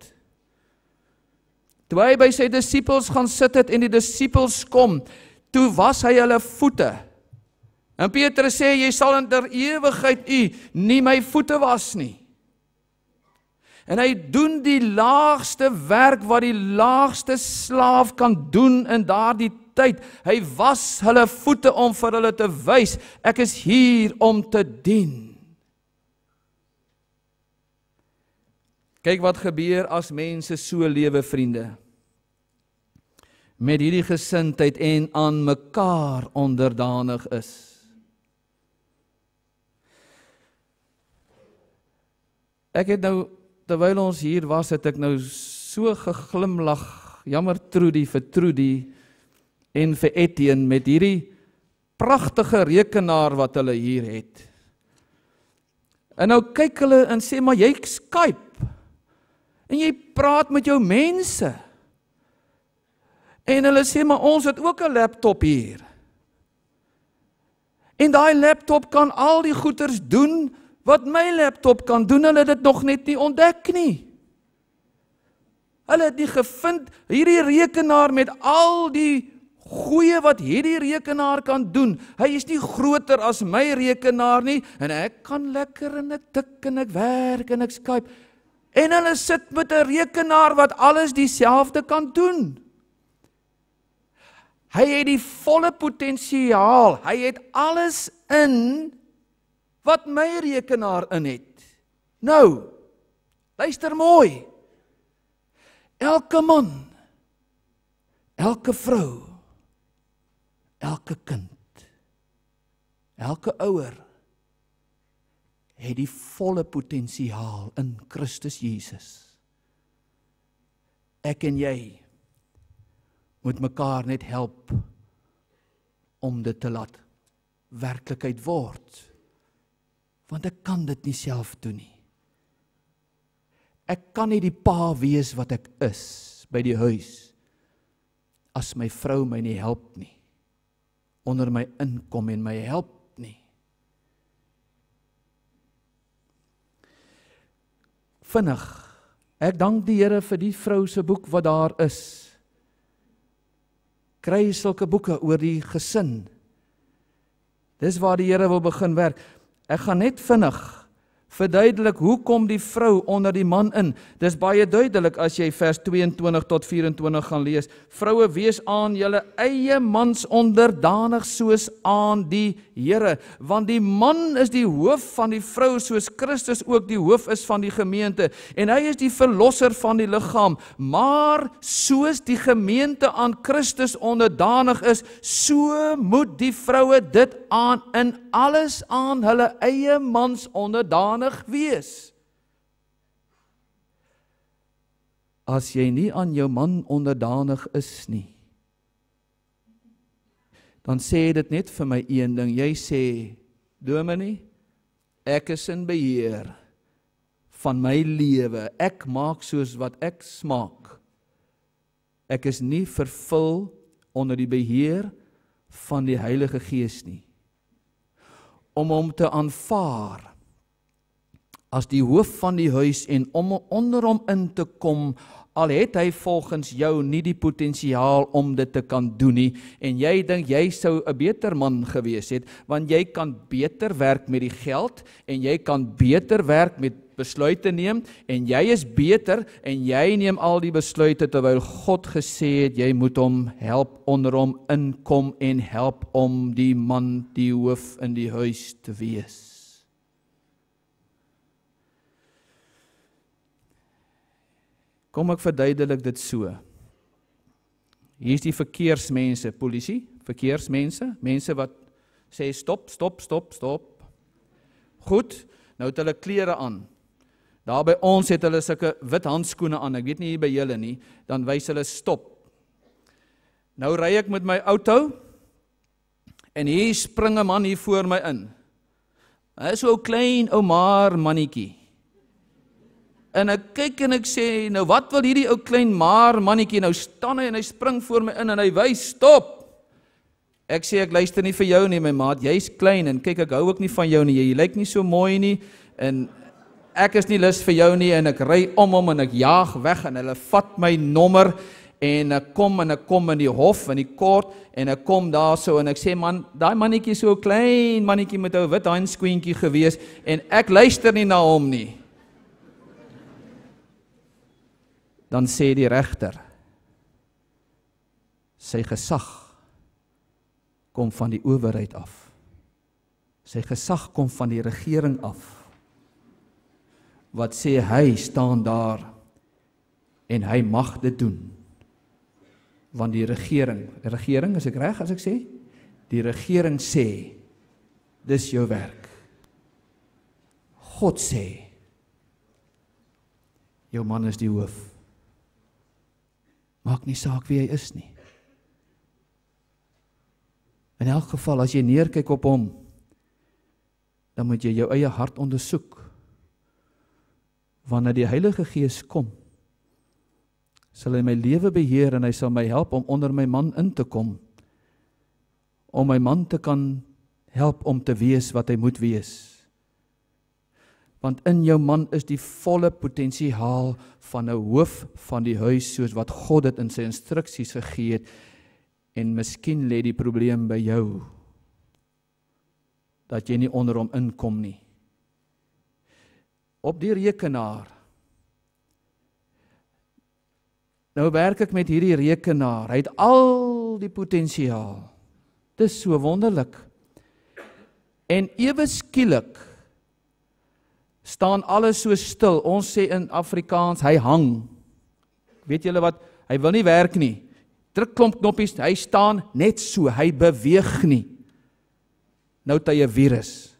Toe hy by sy disippels gaan sit het en die disippels kom, toe was hy hulle voete. En Petrus sê jy sal in der ewigheid u nie my voete was nie. En hy doen die laagste werk wat die laagste slaaf kan doen in daardie tyd. Hy was hulle voete om vir hulle te wys ek is hier om te dien. Kyk wat gebeur as mense so lewe, vriende. Met hierdie gesindheid en aan mekaar onderdanig is. Ek het nou terwyl ons hier was, het ek nou so geglimlag. Jammer Trudy vir Trudy en vir Etienne met hierdie pragtige rekenaar wat hulle hier het. En nou kyk hulle en sê maar jy Skype En jy praat met jou mense. En hulle sê maar ons het ook 'n laptop hier. En daai laptop kan al die goeders doen wat my laptop kan doen. Hulle het dit nog net nie ontdek nie. Hulle het nie gevind hierdie rekenaar met al die goeie wat hierdie rekenaar kan doen. Hy is nie groter as my rekenaar nie en ek kan lekker en ek tik en ek werk en ek Skype. En hulle sit met 'n rekenaar wat alles dieselfde kan doen. Hy het die volle potensiaal. Hy het alles in wat my rekenaar in het. Nou, luister mooi. Elke man, elke vrou, elke kind, elke ouer het die volle potensiaal in Christus Jesus. Ek en jy moet mekaar net help om dit te laat werklikheid word. Want ek kan dit nie self doen nie. Ek kan nie die pa wees wat ek is by die huis as my vrou my nie help nie. Onder my inkom en my help vinnig. Ek dank die Here vir die vrou se boek wat daar is. Kry sulke boeke oor die gesin. Dis waar die Here wil begin werk. Ek gaan net vinnig verduidelik hoekom die vrou onder die man in. Dis baie duidelik as jy vers 22 tot 24 gaan lees. Vroue wees aan julle eie mans onderdanig soos aan die Here, want die man is die hoof van die vrou soos Christus ook die hoof is van die gemeente en hy is die verlosser van die liggaam. Maar soos die gemeente aan Christus onderdanig is, so moet die vroue dit aan in alles aan hulle eie mans onderdanig onderdanig wees. As jy nie aan jou man onderdanig is nie, dan sê dit net vir my een ding. Jy sê, Dominee, ek is in beheer van my lewe. Ek maak soos wat ek smaak. Ek is nie vervul onder die beheer van die Heilige Gees nie. Om hom te aanvaar as die hoof van die huis en om onder hom in te kom al het hy volgens jou nie die potensiaal om dit te kan doen nie en jy dink jy sou 'n beter man gewees het want jy kan beter werk met die geld en jy kan beter werk met besluite neem en jy is beter en jy neem al die besluite terwyl God gesê het jy moet hom help onder hom inkom en help om die man die hoof in die huis te wees. Kom ek verduidelik dit so. Hier is die verkeersmense, polisie, verkeersmense, mense wat sê stop, stop, stop, stop. Goed, nou het hulle klere aan. Daar by ons het hulle sulke wit handskoene aan. Ek weet nie hier by julle nie, dan wys hulle stop. Nou ry ek met my auto en hier spring 'n man hier voor my in. Hy is so klein ou maar mannetjie. En ek kyk en ek sê, nou wat wil hierdie ou klein maar mannetjie nou staan hy en hy spring voor my in en hy wys stop. Ek sê ek luister nie vir jou nie my maat, jy's klein en kyk ek hou ook nie van jou nie. Jy lyk nie so mooi nie en ek is nie lus vir jou nie en ek ry om hom en ek jaag weg en hulle vat my nommer en ek kom en ek kom in die hof in die kort en ek kom daarso en ek sê man daai mannetjie so klein mannetjie met 'n wit handskwentjie gewees en ek luister nie na hom nie dan sê die regter sy gesag kom van die owerheid af sy gesag kom van die regering af wat sê hy staan daar en hy mag dit doen. Want die regering, die regering is ek reg as ek sê, die regering sê dis jou werk. God sê jou man is die hoof. Maak nie saak wie hy is nie. In elk geval as jy neerkyk op hom, dan moet jy jou eie hart ondersoek wanneer die Heilige Gees kom sal hy my lewe beheer en hy sal my help om onder my man in te kom om my man te kan help om te wees wat hy moet wees want in jou man is die volle potensiaal van 'n hoof van die huis soos wat God dit in sy instruksies gegee het en miskien lê die probleem by jou dat jy nie onder hom inkom nie op die rekenaar. Nou werk ek met hierdie rekenaar. Hy het al die potensiaal. Dis so wonderlik. En ewe skielik staan alles so stil. Ons sê in Afrikaans hy hang. Weet julle wat? Hy wil nie werk nie. Druk klomp knoppies, hy staan net so, hy beweeg nie. Nou het hy 'n virus.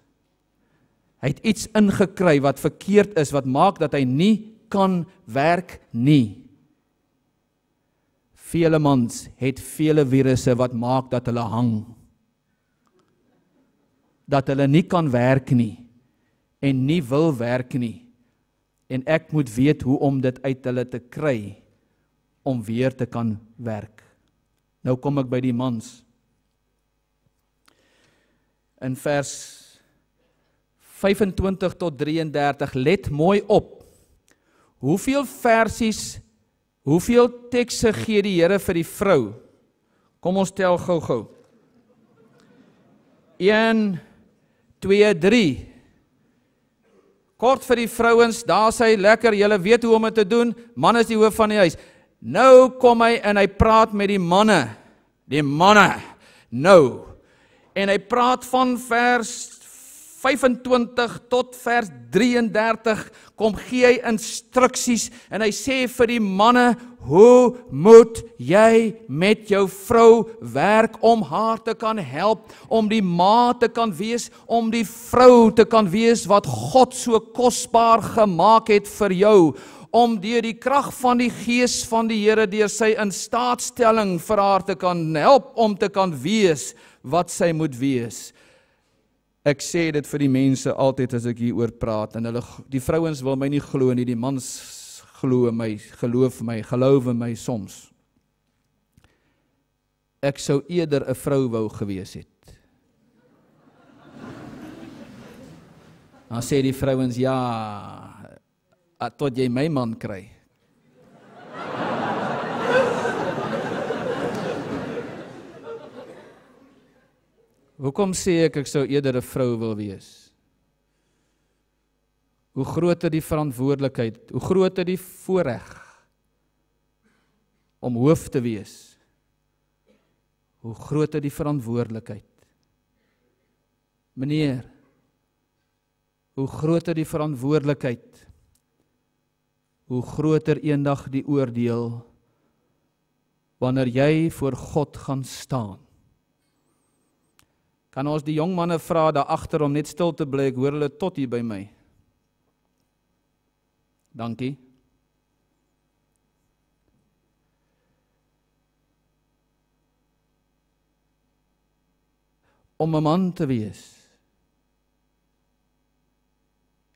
Hy het iets ingekry wat verkeerd is wat maak dat hy nie kan werk nie. Vele mans het vele virusse wat maak dat hulle hang. Dat hulle nie kan werk nie en nie wil werk nie. En ek moet weet hoe om dit uit hulle te kry om weer te kan werk. Nou kom ek by die mans. In vers 25 tot 33 let mooi op. Hoeveel versies hoeveel tekste gee die Here vir die vrou? Kom ons tel gou-gou. 1 2 3 Kort vir die vrouens, daar sê lekker, julle weet hoe om dit te doen. Man is die hoof van die huis. Nou kom hy en hy praat met die manne. Die manne. Nou. En hy praat van vers 25 tot vers 33 kom gee hy instruksies en hy sê vir die manne hoe moet jy met jou vrou werk om haar te kan help om die ma te kan wees om die vrou te kan wees wat God so kosbaar gemaak het vir jou om deur die krag van die gees van die Here deur sy instaatstelling vir haar te kan help om te kan wees wat sy moet wees Ek sê dit vir die mense altyd as ek hieroor praat en hulle die vrouens wil my nie glo nie, die mans glo my, geloof my, geloof my soms. ek sou eerder 'n vrou wou gewees het. Dan sê die vrouens ja, tot jy my man kry. Hoekom sê ek ek sou eerder 'n vrou wil wees? Hoe groter die verantwoordelikheid, hoe groter die voorreg om hoof te wees. Hoe groter die verantwoordelikheid. Meneer, hoe groter die verantwoordelikheid, hoe groter eendag die oordeel wanneer jy voor God gaan staan. Kan ons die jong manne vra daar agter om net stil te bly? Ek hoor hulle tot hier by my. Dankie. Om 'n man te wees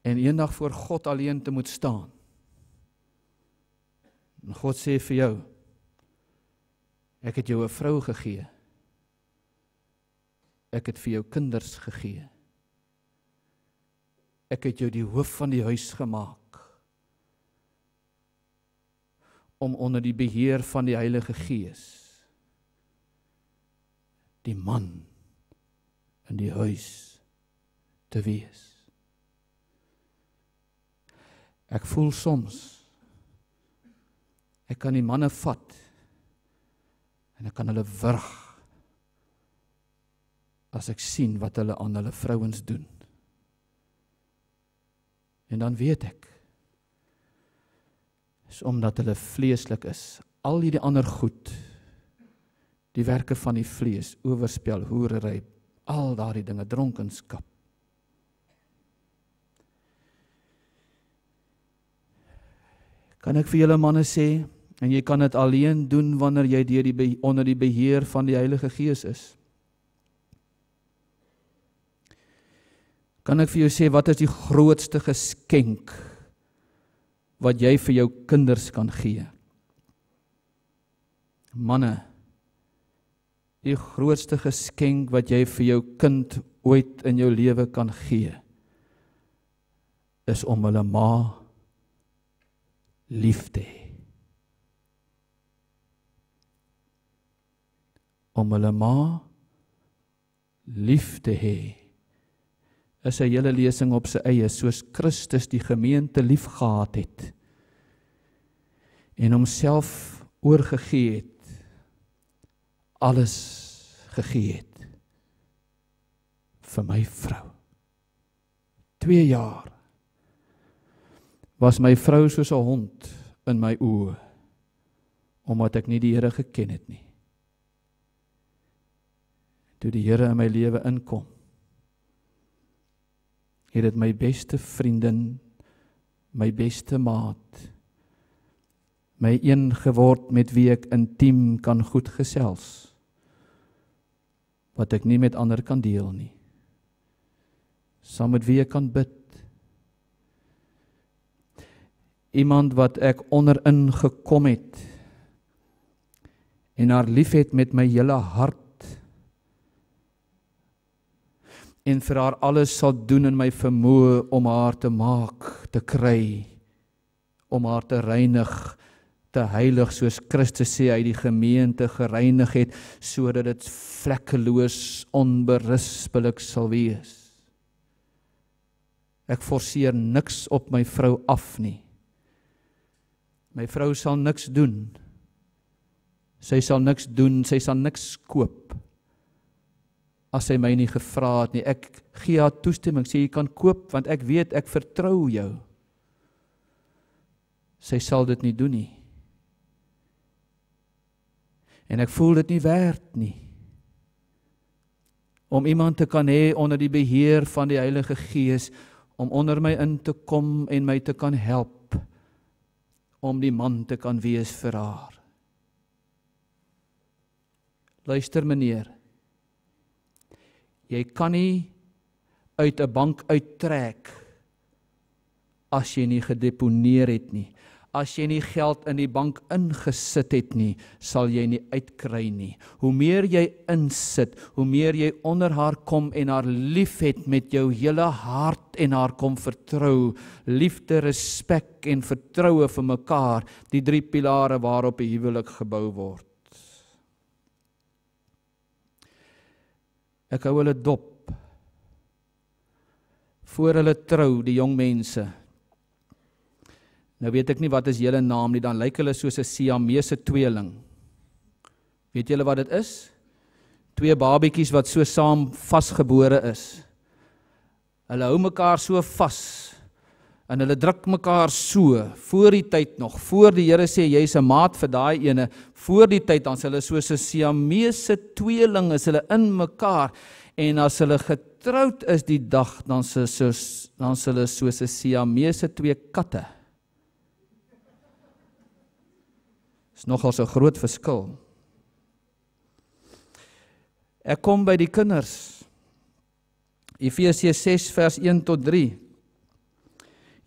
en eendag voor God alleen te moet staan. En God sê vir jou: Ek het jou 'n vrou gegee ek het vir jou kinders gegee. Ek het jou die hoof van die huis gemaak om onder die beheer van die Heilige Gees die man in die huis te wees. Ek voel soms ek kan die manne vat en ek kan hulle wurg as ek sien wat hulle aan hulle vrouens doen. En dan weet ek is omdat hulle vleeslik is. Al hierdie ander goed die werke van die vlees, oorspel, hoerery, al daardie dinge, dronkenskap. Kan ek vir julle manne sê en jy kan dit alleen doen wanneer jy deur die onder die beheer van die Heilige Gees is. Kan ek vir jou sê wat is die grootste geskenk wat jy vir jou kinders kan gee? Manne, die grootste geskenk wat jy vir jou kind ooit in jou lewe kan gee is om hulle ma lief te hê. Om hulle ma lief te hê is 'n hele lesing op sy eie soos Christus die gemeente liefgehad het en homself oorgegee het alles gegee het vir my vrou. 2 jaar was my vrou soos 'n hond in my oë omdat ek nie die Here geken het nie. Toe die Here in my lewe inkom het dit my beste vriendin, my beste maat, my een geword met wie ek intiem kan goed gesels wat ek nie met ander kan deel nie. Saam met wie ek kan bid. Iemand wat ek onderin gekom het en haar liefhet met my hele hart en vir haar alles sal doen in my vermoë om haar te maak, te kry, om haar te reinig, te heilig soos Christus sê hy die gemeente gereinig het sodat dit vlekkeloos onberispelik sal wees. Ek forceer niks op my vrou af nie. My vrou sal niks doen. Sy sal niks doen, sy sal niks koop as hy my nie gevra het nie. Ek gee haar toestemming, sê jy kan koop want ek weet ek vertrou jou. Sy sal dit nie doen nie. En ek voel dit nie werd nie. Om iemand te kan hê onder die beheer van die Heilige Gees om onder my in te kom en my te kan help om die man te kan wees vir haar. Luister meneer, Jy kan nie uit 'n bank uittrek as jy nie gedeponeer het nie. As jy nie geld in die bank ingesit het nie, sal jy nie uitkry nie. Hoe meer jy insit, hoe meer jy onder haar kom en haar liefhet met jou hele hart en haar kom vertrou. Liefde, respek en vertroue vir mekaar, die drie pilare waarop 'n huwelik gebou word. Ek hou hulle dop voor hulle trou die jong mense Nou weet ek nie wat is julle naam nie, dan lyk hulle soos 'n Siamese tweeling. Weet julle wat dit is? Twee babetjies wat so saam vasgebore is. Hulle hou mekaar so vas en hulle druk mekaar so voor die tyd nog. Voor die Here sê jy's 'n maat vir daai ene, voor die tyd dan hulle soos 'n Siamese tweeling, is hulle in mekaar en as hulle getroud is die dag dan se soos dan s hulle soos 'n Siamese twee katte. is nogal so groot verskil. Ek kom by die kinders. Efesiërs 6 vers 1 tot 3.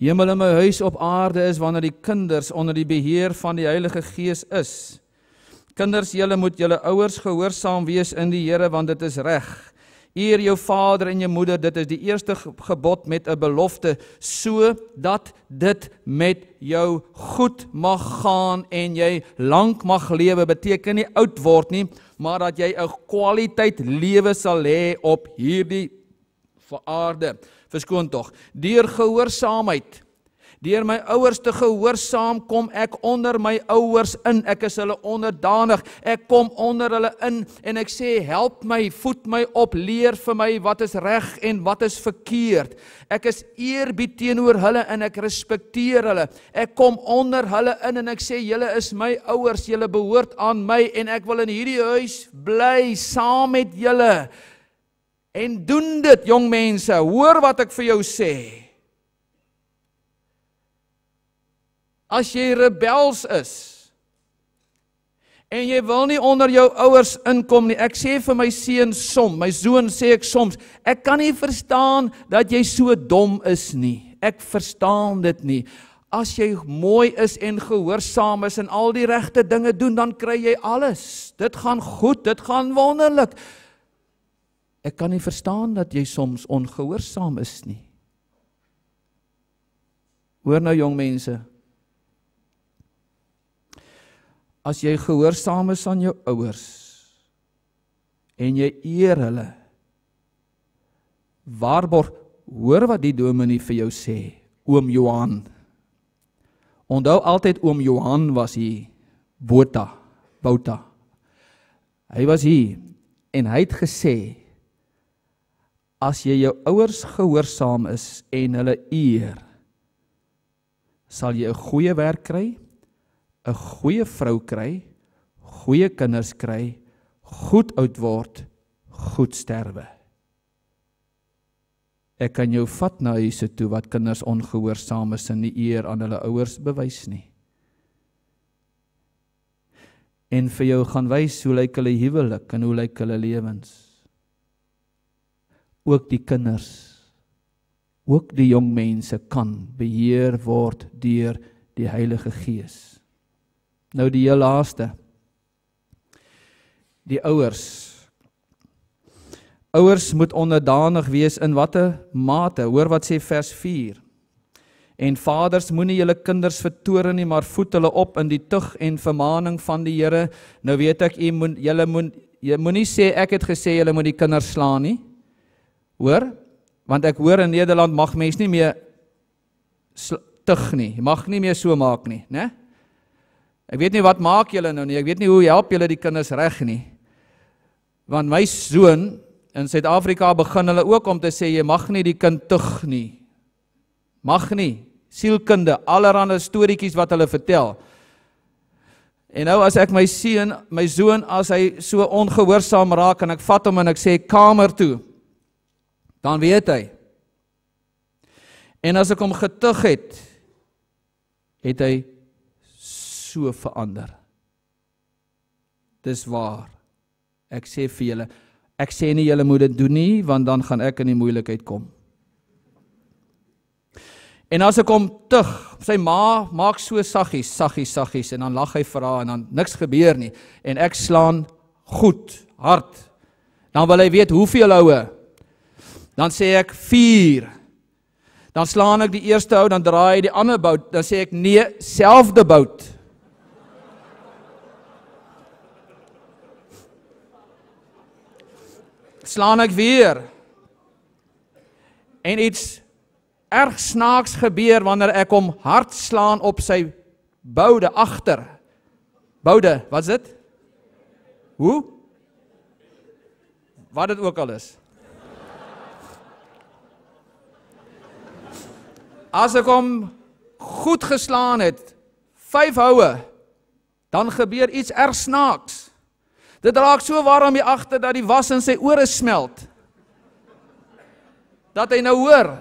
Hemel en my huis op aarde is wanneer die kinders onder die beheer van die Heilige Gees is. Kinders, julle moet julle ouers gehoorsaam wees in die Here want dit is reg. Eer jou vader en jou moeder, dit is die eerste gebod met 'n belofte sodat dit met jou goed mag gaan en jy lank mag lewe. Beteken nie oud word nie, maar dat jy 'n kwaliteit lewe sal hê op hierdie aarde. Verskoon tog. Deur gehoorsaamheid Deur my ouers te gehoorsaam kom ek onder my ouers in. Ek is hulle onderdanig. Ek kom onder hulle in en ek sê help my, voed my op, leer vir my wat is reg en wat is verkeerd. Ek is eerbied teenoor hulle en ek respekteer hulle. Ek kom onder hulle in en ek sê julle is my ouers, julle behoort aan my en ek wil in hierdie huis bly saam met julle. En doen dit jong mense, hoor wat ek vir jou sê. as jy rebels is en jy wil nie onder jou ouers inkom nie. Ek sê vir my seun som, my zoon sê ek soms, ek kan nie verstaan dat jy so dom is nie. Ek verstaan dit nie. As jy mooi is en gehoorsaam is en al die regte dinge doen, dan kry jy alles. Dit gaan goed, dit gaan wonderlik. Ek kan nie verstaan dat jy soms ongehoorsaam is nie. Hoor nou jong mense, as jy gehoorsaam is aan jou ouers en jy eer hulle waarborg hoor wat die dominee vir jou sê oom Johan. Onthou altyd oom Johan was hier Botha Botha. Hy was hier en hy het gesê as jy jou ouers gehoorsaam is en hulle eer sal jy 'n goeie werk kry 'n goeie vrou kry, goeie kinders kry, goed oud word, goed sterwe. Ek kan jou vat na huise toe wat kinders ongehoorsaam is en nie eer aan hulle ouers bewys nie. En vir jou gaan wys hoe lyk hulle huwelik en hoe lyk hulle lewens. Ook die kinders, ook die jong mense kan beheer word deur die Heilige Gees. Nou die heel laaste. Die ouers. Ouers moet onderdanig wees in watter mate? Hoor wat sê vers 4. En vaders moenie julle kinders vertoren nie, maar voed hulle op in die tug en vermaaning van die Here. Nou weet ek u moet julle moet jy moenie sê ek het gesê julle moet die kinders slaan nie. Hoor? Want ek hoor in Nederland mag mens nie meer tug nie. Jy mag nie meer so maak nie, né? Ek weet nie wat maak julle nou nie. Ek weet nie hoe help julle die kinders reg nie. Want my seun in Suid-Afrika begin hulle ook om te sê jy mag nie die kind tug nie. Mag nie. Sielkunde, allerlei storieetjies wat hulle vertel. En nou as ek my seun, my seun as hy so ongehoorsaam raak en ek vat hom en ek sê kamer toe, dan weet hy. En as ek hom getug het, het hy so verander. Dis waar. Ek sê vir julle, ek sê nie julle moet dit doen nie want dan gaan ek in die moeilikheid kom. En as ek hom tug, sy ma maak so saggies, saggies, saggies en dan lag hy vir haar en dan niks gebeur nie en ek slaan goed, hard. Dan wil hy weet hoeveel houe. Dan sê ek 4. Dan slaan ek die eerste hou, dan draai hy die ander bout, dan sê ek nee, selfde bout. Slaan ek weer. En iets erg snaaks gebeur wanneer ek hom hard slaan op sy boude agter. Boude, wat's dit? Hoe? Wat dit ook al is. As ek hom goed geslaan het, vyf houe, dan gebeur iets erg snaaks. Dit raak so warm hier agter dat die was in sy ore smelt. Dat hy nou hoor.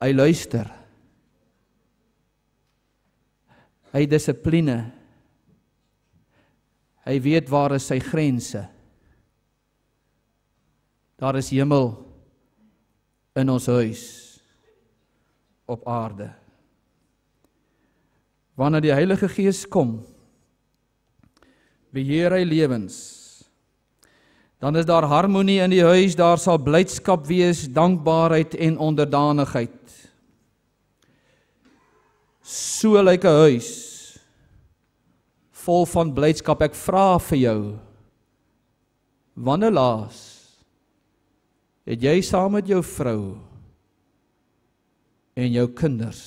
Hy luister. Hy dissipline. Hy weet waar is sy grense. Daar is hemel in ons huis op aarde. Wanneer die Heilige Gees kom, beheer hy lewens. Dan is daar harmonie in die huis, daar sal blydskap wees, dankbaarheid en onderdanigheid. So lyk 'n huis vol van blydskap. Ek vra vir jou, wanneer laas het jy saam met jou vrou en jou kinders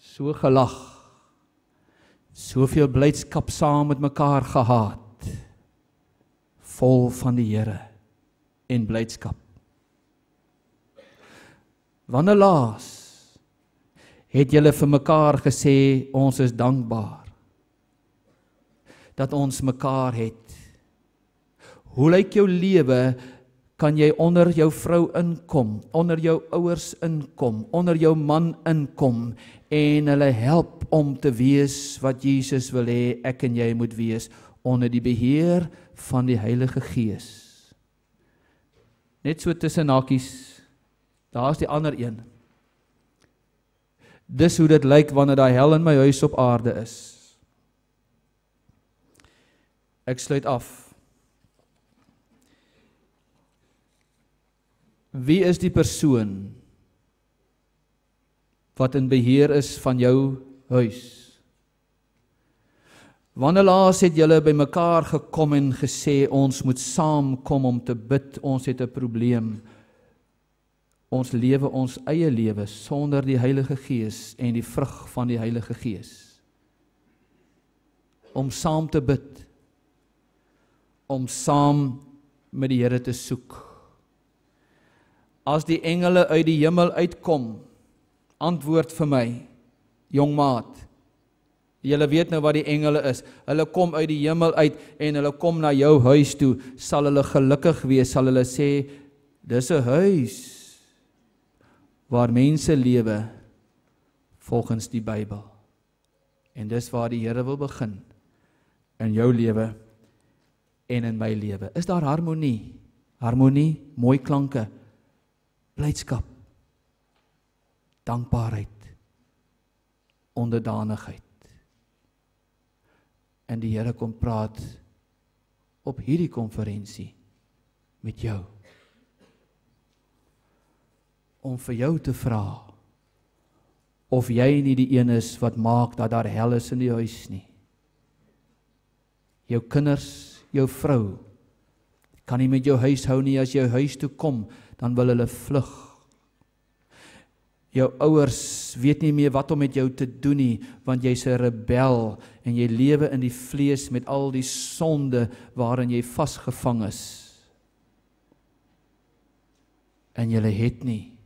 so gelag soveel blydskap saam met mekaar gehad vol van die Here en blydskap? Wanneer laas het julle vir mekaar gesê ons is dankbaar dat ons mekaar het Hoe lyk jou lewe? Kan jy onder jou vrou inkom, onder jou ouers inkom, onder jou man inkom en hulle help om te wees wat Jesus wil hê ek en jy moet wees onder die beheer van die Heilige Gees. Net so tussen hakies. Daar's die ander een. Dis hoe dit lyk wanneer daai hel in my huis op aarde is. Ek sluit af. Wie is die persoon wat in beheer is van jou huis? Wanneer laas het julle bymekaar gekom en gesê ons moet saamkom om te bid, ons het 'n probleem. Ons lewe ons eie lewe sonder die Heilige Gees en die vrug van die Heilige Gees. Om saam te bid. Om saam met die Here te soek as die engele uit die hemel uitkom antwoord vir my jong maat. Julle weet nou wat die engele is. Hulle kom uit die hemel uit en hulle kom na jou huis toe. Sal hulle gelukkig wees? Sal hulle sê dis 'n huis waar mense lewe volgens die Bybel. En dis waar die Here wil begin in jou lewe en in my lewe. Is daar harmonie? Harmonie mooi klanke blydskap dankbaarheid onderdanigheid. En die Here kom praat op hierdie konferensie met jou. Om vir jou te vra of jy nie die een is wat maak dat daar hel is in die huis nie. Jou kinders jou vrou kan nie met jou huis hou nie. As jy huis toe kom dan wil hulle vlug. Jou ouers weet nie meer wat om met jou te doen nie, want jy's 'n rebel en jy lewe in die vlees met al die sonde waarin jy vasgevang is. En jy het nie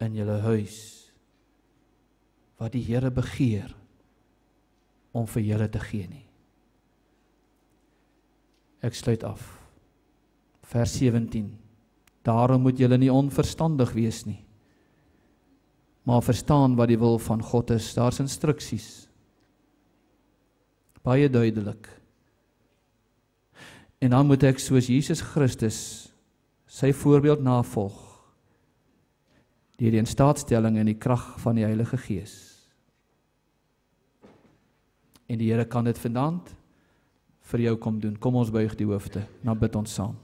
in jou huis wat die Here begeer om vir julle te gee nie. Ek sluit af. Vers 17 Daarom moet julle nie onverstandig wees nie. Maar verstaan wat die wil van God is. Daar's instruksies. Baie duidelik. En dan moet ek soos Jesus Christus sy voorbeeld navolg deur die instaatstelling en die krag van die Heilige Gees. En die Here kan dit vanaand vir jou kom doen. Kom ons buig die hoofde, dan bid ons saam.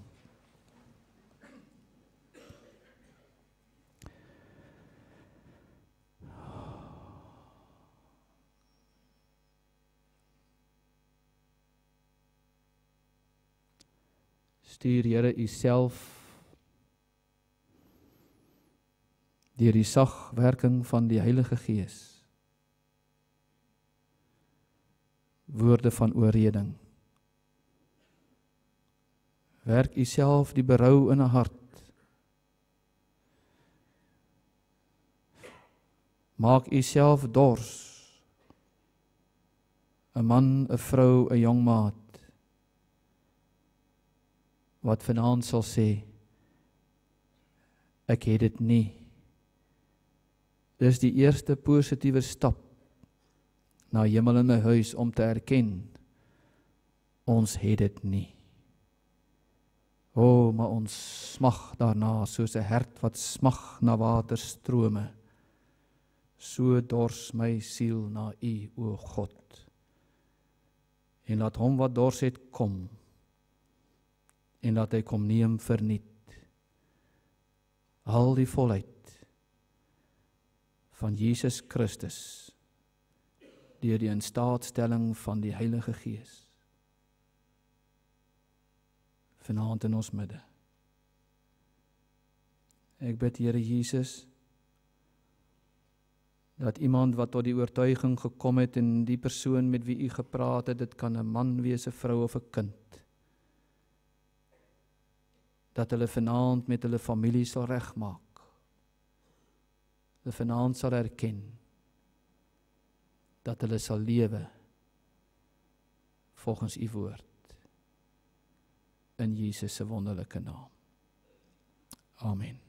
Stuur Here U self deur die sagwerking van die Heilige Gees. Woorde van oorreding. Werk U self die berou in 'n hart. Maak U self dors. 'n Man, 'n vrou, 'n jong maat wat vanaand sal sê ek het dit nie. Dis die eerste positiewe stap na hemel in my huis om te erken ons het dit nie. O, oh, maar ons smag daarna soos 'n hert wat smag na waterstrome. So dors my siel na U, o God. En laat hom wat dors het kom en dat hy kom neem verniet. Al die volheid van Jesus Christus deur die instaatstelling van die Heilige Gees vanaand in ons midde. Ek bid Here Jesus dat iemand wat tot die oortuiging gekom het en die persoon met wie u gepraat het dit kan 'n man wees 'n vrou of 'n kind dat hulle vanaand met hulle familie sal regmaak. Hulle vanaand sal erken dat hulle sal lewe volgens u woord in Jesus se wonderlike naam. Amen.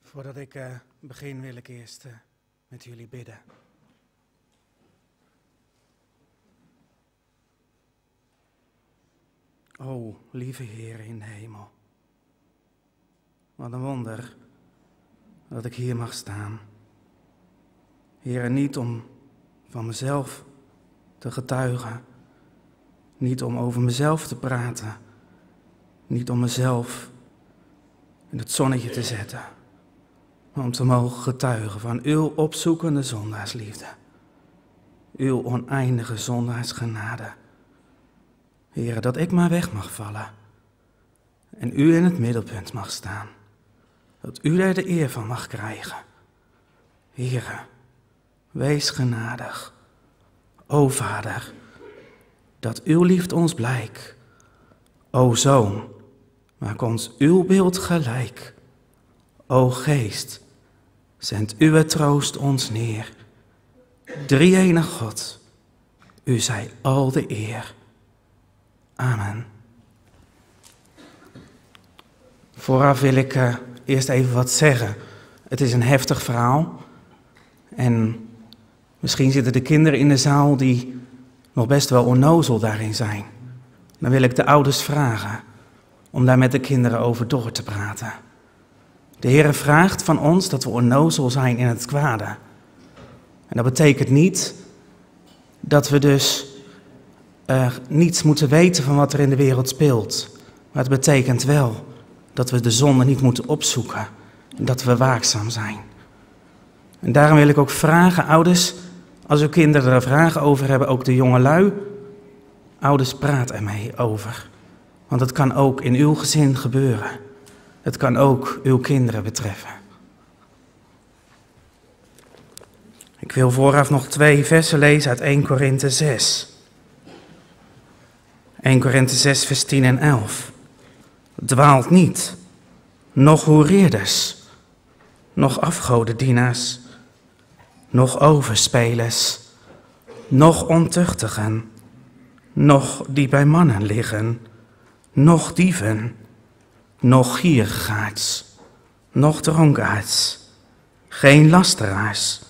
Voordat ik uh, begin wil ik eerst uh, met jullie bidden. O, lieve Heer in de hemel. Wat een wonder dat ik hier mag staan. Heer, niet om van mezelf te getuigen, niet om over mezelf te praten, niet om mezelf in het zonnetje te zetten, maar om te mogen getuigen van uw opzoekende zondaarsliefde, uw oneindige zondaarsgenade Heer, dat ik maar weg mag vallen en u in het middelpunt mag staan. Dat u daar de eer van mag krijgen. Heer, wees genadig. O Vader, dat uw liefde ons blijk. O Zoon, maak ons uw beeld gelijk. O Geest, zend uw troost ons neer. Drie God, u zij al de eer. Amen. Vooraf wil ik uh, eerst even wat zeggen. Het is een heftig verhaal. En misschien zitten de kinderen in de zaal die nog best wel onnozel daarin zijn. Dan wil ik de ouders vragen om daar met de kinderen over door te praten. De Heer vraagt van ons dat we onnozel zijn in het kwade. En dat betekent niet dat we dus uh, niets moeten weten van wat er in de wereld speelt. Maar het betekent wel dat we de zonde niet moeten opzoeken. En dat we waakzaam zijn. En daarom wil ik ook vragen, ouders, als uw kinderen er vragen over hebben, ook de jonge lui. Ouders, praat ermee over. Want het kan ook in uw gezin gebeuren. Het kan ook uw kinderen betreffen. Ik wil vooraf nog twee versen lezen uit 1 Korinthe 6. 1 Korinthe 6, vers 10 en 11. Dwaalt niet, nog hoereerders, nog afgodendienaars, nog overspelers, nog ontuchtigen, nog die bij mannen liggen, nog dieven, nog gierigaards, nog dronkaards, geen lasteraars,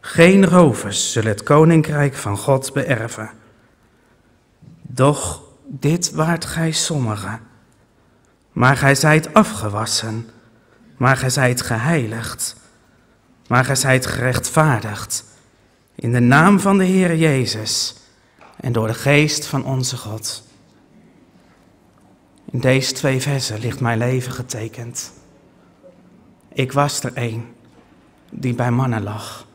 geen rovers zullen het koninkrijk van God beërven. Doch dit waart gij sommigen. Maar gij zijt afgewassen, maar gij zijt geheiligd, maar gij zijt gerechtvaardigd. In de naam van de Heer Jezus en door de geest van onze God. In deze twee versen ligt mijn leven getekend. Ik was er een die bij mannen lag.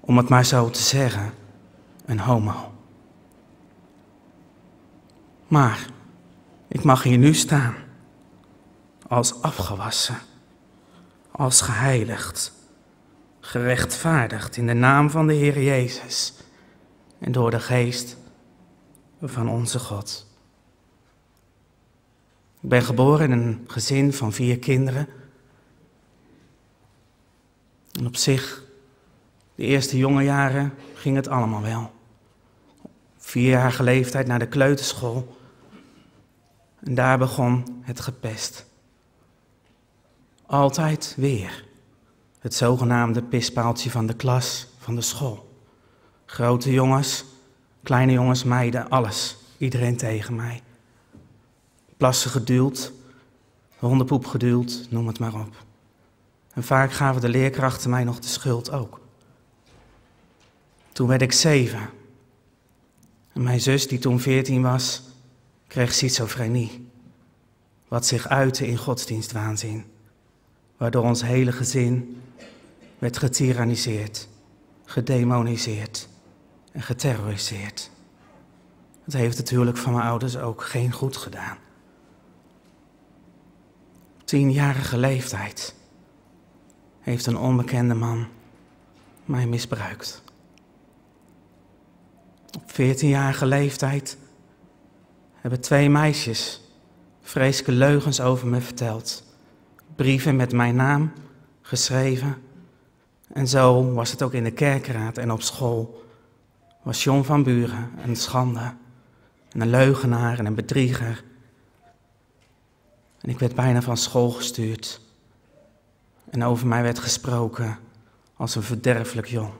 Om het maar zo te zeggen, een homo. Maar ik mag hier nu staan, als afgewassen, als geheiligd, gerechtvaardigd in de naam van de Heer Jezus en door de geest van onze God. Ik ben geboren in een gezin van vier kinderen. En op zich, de eerste jonge jaren, ging het allemaal wel. Vierjarige leeftijd naar de kleuterschool. En daar begon het gepest. Altijd weer. Het zogenaamde pispaaltje van de klas, van de school. Grote jongens, kleine jongens, meiden, alles. Iedereen tegen mij. Plassen geduwd, hondenpoep geduwd, noem het maar op. En vaak gaven de leerkrachten mij nog de schuld ook. Toen werd ik zeven. En mijn zus, die toen veertien was, kreeg schizofrenie. Wat zich uitte in godsdienstwaanzin. Waardoor ons hele gezin werd getyranniseerd, gedemoniseerd en geterroriseerd. Het heeft natuurlijk van mijn ouders ook geen goed gedaan. Tienjarige leeftijd heeft een onbekende man mij misbruikt. Op veertienjarige leeftijd hebben twee meisjes vreselijke leugens over me verteld. Brieven met mijn naam geschreven. En zo was het ook in de kerkraad en op school. Was John van Buren een schande. En een leugenaar en een bedrieger. En ik werd bijna van school gestuurd. En over mij werd gesproken als een verderfelijk jong.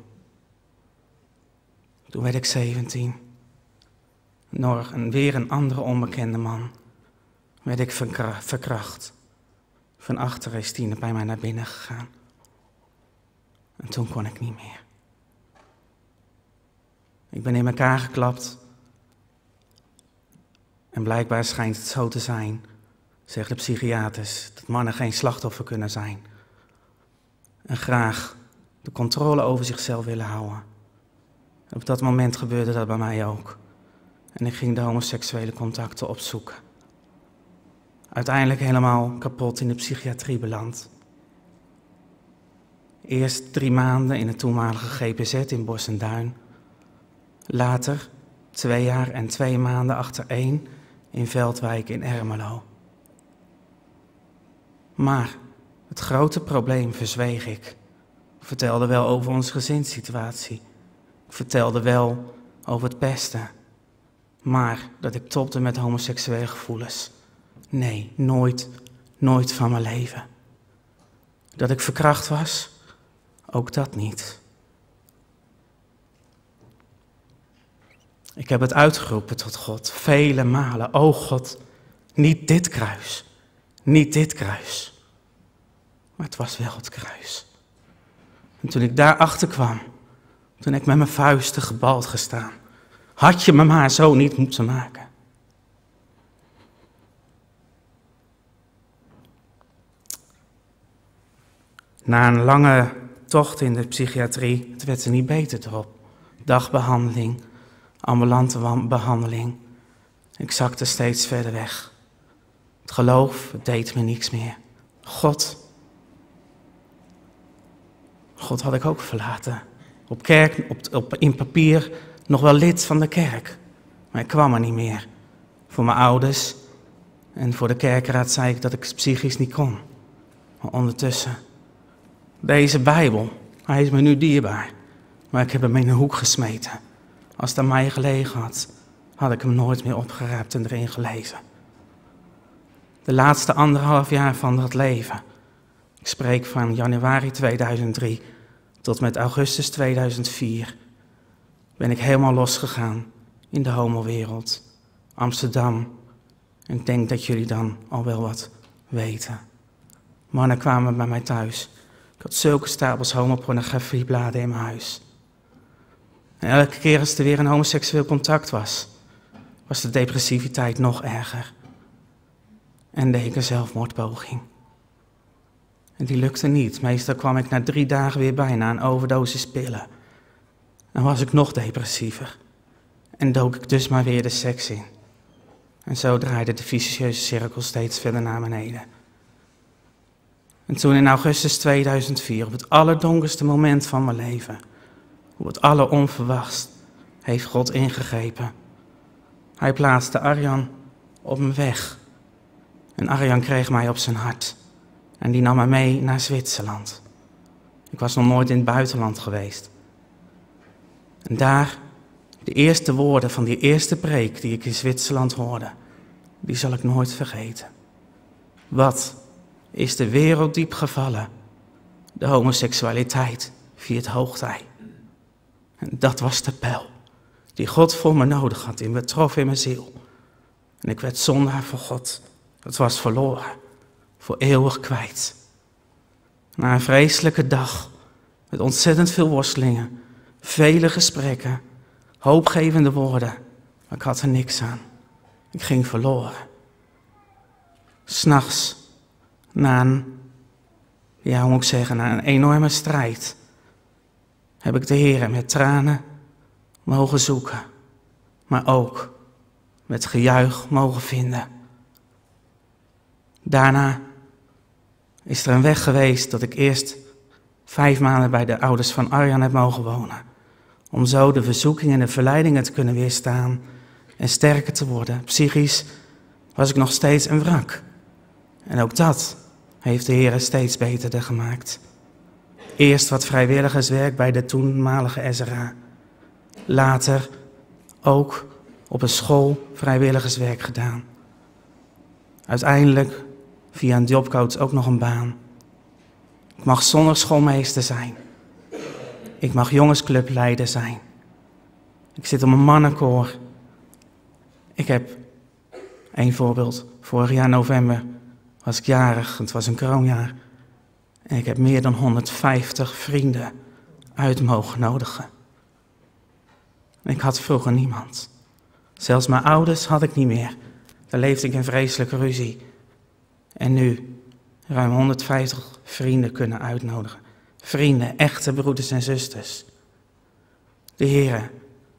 Toen werd ik 17. Nog een, weer een andere onbekende man. Werd ik verkracht. Van achter is Tine bij mij naar binnen gegaan. En toen kon ik niet meer. Ik ben in elkaar geklapt. En blijkbaar schijnt het zo te zijn, zeggen de psychiaters, dat mannen geen slachtoffer kunnen zijn. En graag de controle over zichzelf willen houden. Op dat moment gebeurde dat bij mij ook. En ik ging de homoseksuele contacten opzoeken. Uiteindelijk helemaal kapot in de psychiatrie beland. Eerst drie maanden in het toenmalige GPZ in Bos en Duin. Later twee jaar en twee maanden achtereen in Veldwijk in Ermelo. Maar het grote probleem verzweeg ik. Ik vertelde wel over onze gezinssituatie. Ik vertelde wel over het pesten. Maar dat ik topte met homoseksuele gevoelens. Nee, nooit, nooit van mijn leven. Dat ik verkracht was, ook dat niet. Ik heb het uitgeroepen tot God, vele malen. O God, niet dit kruis, niet dit kruis. Maar het was wel het kruis. En toen ik daarachter kwam, toen ik met mijn vuisten gebald gestaan, had je me maar zo niet moeten maken. Na een lange tocht in de psychiatrie, het werd er niet beter erop. Dagbehandeling, ambulante behandeling. Ik zakte steeds verder weg. Het geloof deed me niks meer. God. God had ik ook verlaten. Op kerk, op, op, in papier nog wel lid van de kerk. Maar ik kwam er niet meer. Voor mijn ouders en voor de kerkraad zei ik dat ik psychisch niet kon. Maar ondertussen, deze Bijbel, hij is me nu dierbaar. Maar ik heb hem in een hoek gesmeten. Als het aan mij gelegen had, had ik hem nooit meer opgeraapt en erin gelezen. De laatste anderhalf jaar van dat leven. Ik spreek van januari 2003 tot met augustus 2004. Ben ik helemaal losgegaan in de homowereld, Amsterdam. En ik denk dat jullie dan al wel wat weten. Mannen kwamen bij mij thuis. Ik had zulke stapels homopornografiebladen in mijn huis. En elke keer als er weer een homoseksueel contact was, was de depressiviteit nog erger. En deed ik een zelfmoordpoging. En die lukte niet. Meestal kwam ik na drie dagen weer bijna een overdosis pillen. Dan was ik nog depressiever. En dook ik dus maar weer de seks in. En zo draaide de vicieuze cirkel steeds verder naar beneden. En toen in augustus 2004, op het allerdonkerste moment van mijn leven, op het alleronverwachts, heeft God ingegrepen. Hij plaatste Arjan op mijn weg. En Arjan kreeg mij op zijn hart. En die nam mij mee naar Zwitserland. Ik was nog nooit in het buitenland geweest. En daar, de eerste woorden van die eerste preek die ik in Zwitserland hoorde, die zal ik nooit vergeten. Wat is de wereld diep gevallen? De homoseksualiteit via het hoogtij. En dat was de pijl die God voor me nodig had, die me trof in mijn ziel. En ik werd zondaar voor God. Het was verloren, voor eeuwig kwijt. Na een vreselijke dag, met ontzettend veel worstelingen, vele gesprekken, hoopgevende woorden, maar ik had er niks aan. Ik ging verloren. S'nachts, na een, ja, hoe moet ik zeggen, na een enorme strijd, heb ik de Heer met tranen mogen zoeken, maar ook met gejuich mogen vinden. Daarna is er een weg geweest dat ik eerst vijf maanden bij de ouders van Arjan heb mogen wonen. Om zo de verzoekingen en de verleidingen te kunnen weerstaan en sterker te worden. Psychisch was ik nog steeds een wrak. En ook dat heeft de Heer steeds beter gemaakt. Eerst wat vrijwilligerswerk bij de toenmalige SRA. Later ook op een school vrijwilligerswerk gedaan. Uiteindelijk via een jobcoach ook nog een baan. Ik mag zondagschoolmeester zijn. Ik mag jongensclubleider zijn. Ik zit op een mannenkoor. Ik heb een voorbeeld. Vorig jaar november was ik jarig. Het was een kroonjaar. En ik heb meer dan 150 vrienden uit mogen nodigen. Ik had vroeger niemand. Zelfs mijn ouders had ik niet meer. Daar leefde ik in vreselijke ruzie. En nu ruim 150 vrienden kunnen uitnodigen. Vrienden, echte broeders en zusters. De Heer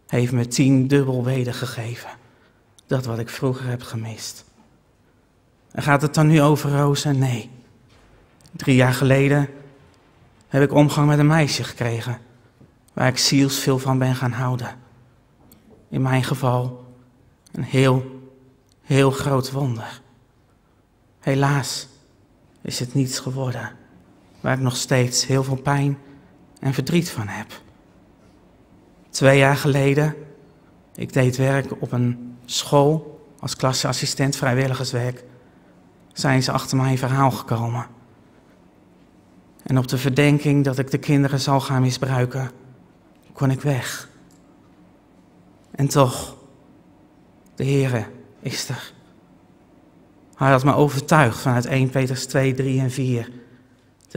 heeft me tien dubbel wedergegeven. Dat wat ik vroeger heb gemist. En gaat het dan nu over rozen? Nee. Drie jaar geleden heb ik omgang met een meisje gekregen. Waar ik zielsveel van ben gaan houden. In mijn geval een heel, heel groot wonder. Helaas is het niets geworden waar ik nog steeds heel veel pijn en verdriet van heb. Twee jaar geleden, ik deed werk op een school als klasseassistent vrijwilligerswerk, zijn ze achter mijn verhaal gekomen. En op de verdenking dat ik de kinderen zal gaan misbruiken, kon ik weg. En toch, de Heere is er. Hij had me overtuigd vanuit 1 Peters 2, 3 en 4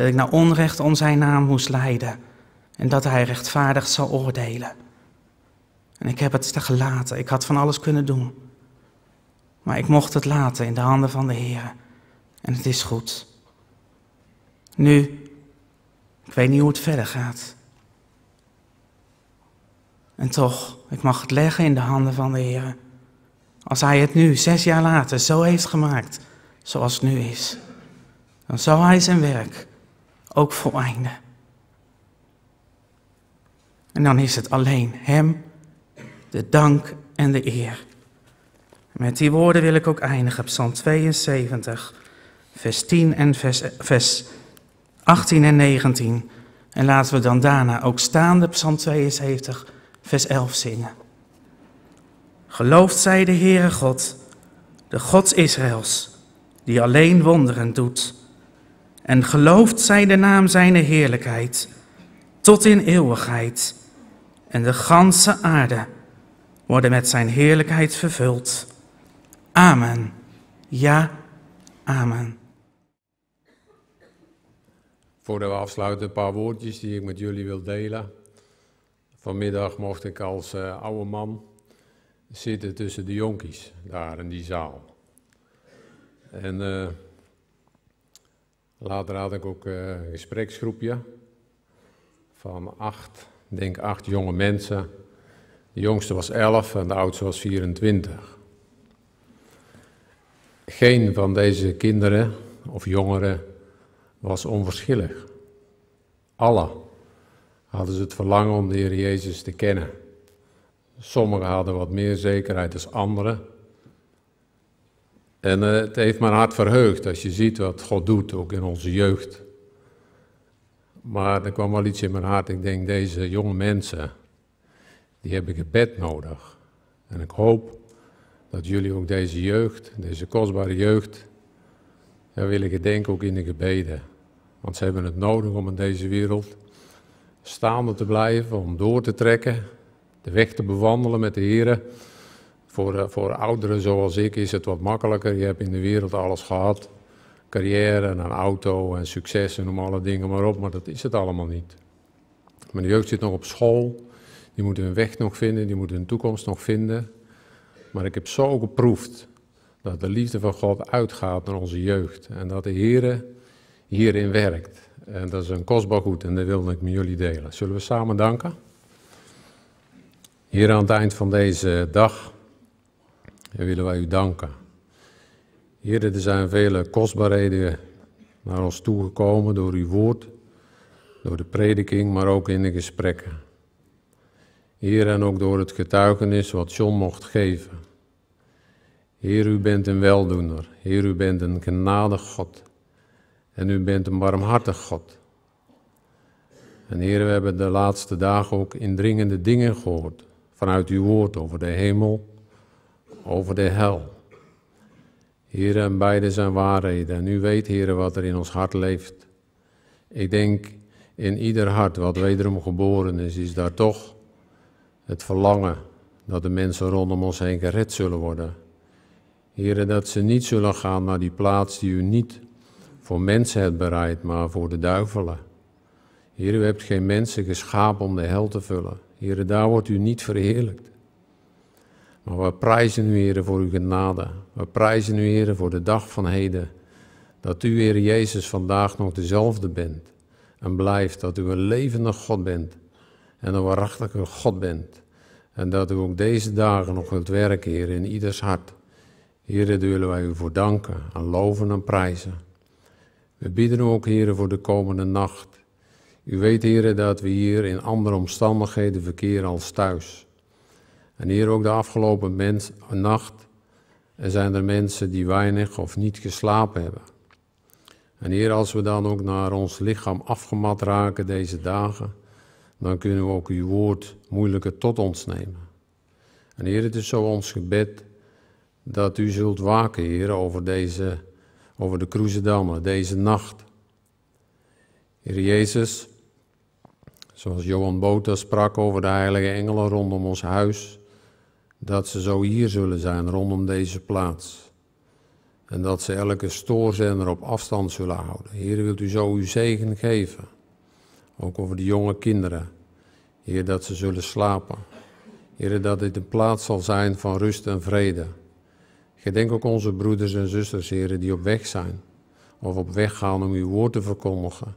dat ik naar onrecht om zijn naam moest lijden en dat hij rechtvaardig zal oordelen. En ik heb het te gelaten. Ik had van alles kunnen doen. Maar ik mocht het laten in de handen van de Heer. En het is goed. Nu, ik weet niet hoe het verder gaat. En toch, ik mag het leggen in de handen van de Heer. Als Hij het nu, zes jaar later, zo heeft gemaakt, zoals het nu is, dan zal Hij zijn werk ook voleinden. En dan is het alleen Hem de dank en de eer. Met die woorden wil ik ook eindigen, Psalm 72, vers 10 en vers, vers 18 en 19. En laten we dan daarna ook staande Psalm 72, vers 11 zingen. Geloofd zij de Heere God, de God Israëls, die alleen wonderen doet. En geloofd zij de naam zijne heerlijkheid, tot in eeuwigheid. En de ganse aarde worden met zijn heerlijkheid vervuld. Amen. Ja, amen. Voordat we afsluiten, een paar woordjes die ik met jullie wil delen. Vanmiddag mocht ik als uh, oude man zitten tussen de jonkies daar in die zaal. En uh, later had ik ook uh, een gespreksgroepje van acht, denk acht jonge mensen. De jongste was elf en de oudste was 24. Geen van deze kinderen of jongeren was onverschillig. Alle hadden ze het verlangen om de Heer Jezus te kennen. Sommigen hadden wat meer zekerheid dan anderen. En uh, het heeft mijn hart verheugd als je ziet wat God doet, ook in onze jeugd. Maar er kwam wel iets in mijn hart. Ik denk, deze jonge mensen, die hebben gebed nodig. En ik hoop dat jullie ook deze jeugd, deze kostbare jeugd, willen gedenken ook in de gebeden. Want ze hebben het nodig om in deze wereld staande te blijven, om door te trekken, de weg te bewandelen met de Heer. Voor, eh, voor ouderen zoals ik is het wat makkelijker. Je hebt in de wereld alles gehad. Carrière en een auto en succes en noem alle dingen maar op, maar dat is het allemaal niet. Mijn jeugd zit nog op school. Die moeten hun weg nog vinden, die moeten hun toekomst nog vinden. Maar ik heb zo geproefd dat de liefde van God uitgaat naar onze jeugd. En dat de Heer hierin werkt. En dat is een kostbaar goed en dat wilde ik met jullie delen. Zullen we samen danken? Hier aan het eind van deze dag willen wij u danken. Heer, er zijn vele kostbaarheden naar ons toegekomen door uw woord, door de prediking, maar ook in de gesprekken. Heer, en ook door het getuigenis wat John mocht geven. Heer, u bent een weldoener. Heer, u bent een genadig God. En u bent een barmhartig God. En Heer, we hebben de laatste dagen ook indringende dingen gehoord vanuit uw woord over de hemel, over de hel. Heer, en beide zijn waarheden. En u weet, Heer, wat er in ons hart leeft. Ik denk in ieder hart wat wederom geboren is, is daar toch het verlangen dat de mensen rondom ons heen gered zullen worden. Heer, dat ze niet zullen gaan naar die plaats die u niet voor mensen hebt bereid, maar voor de duivelen. Heer, u hebt geen mensen geschapen om de hel te vullen. Heer, daar wordt u niet verheerlijkt. Maar we prijzen u, Heer, voor uw genade. We prijzen u, Heer, voor de dag van heden. Dat u, Heer Jezus, vandaag nog dezelfde bent. En blijft dat u een levende God bent. En een waarachtige God bent. En dat u ook deze dagen nog wilt werken, Heer, in ieders hart. Heer, daar willen wij u voor danken, en loven en prijzen. We bidden u ook, Heer, voor de komende nacht. U weet, Heer, dat we hier in andere omstandigheden verkeren als thuis. En hier ook de afgelopen mens, nacht er zijn er mensen die weinig of niet geslapen hebben. En hier, als we dan ook naar ons lichaam afgemat raken deze dagen, dan kunnen we ook uw woord moeilijker tot ons nemen. En Heer, het is zo ons gebed dat u zult waken, Heer, over, deze, over de Kroezedammen, deze nacht. Heer Jezus, zoals Johan Bota sprak over de heilige engelen rondom ons huis, dat ze zo hier zullen zijn rondom deze plaats. En dat ze elke stoorzender op afstand zullen houden. Heer, wilt u zo uw zegen geven. Ook over de jonge kinderen. Heer, dat ze zullen slapen. Heer, dat dit een plaats zal zijn van rust en vrede. Gedenk ook onze broeders en zusters, Heer, die op weg zijn. Of op weg gaan om uw woord te verkondigen.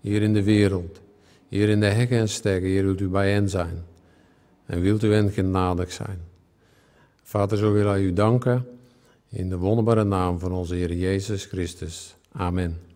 Hier in de wereld. Hier in de hekken en stekken, Heer, wilt u bij hen zijn. En wilt u hen genadig zijn. Vader, zo willen wij u danken in de wonderbare naam van onze Heer Jezus Christus. Amen.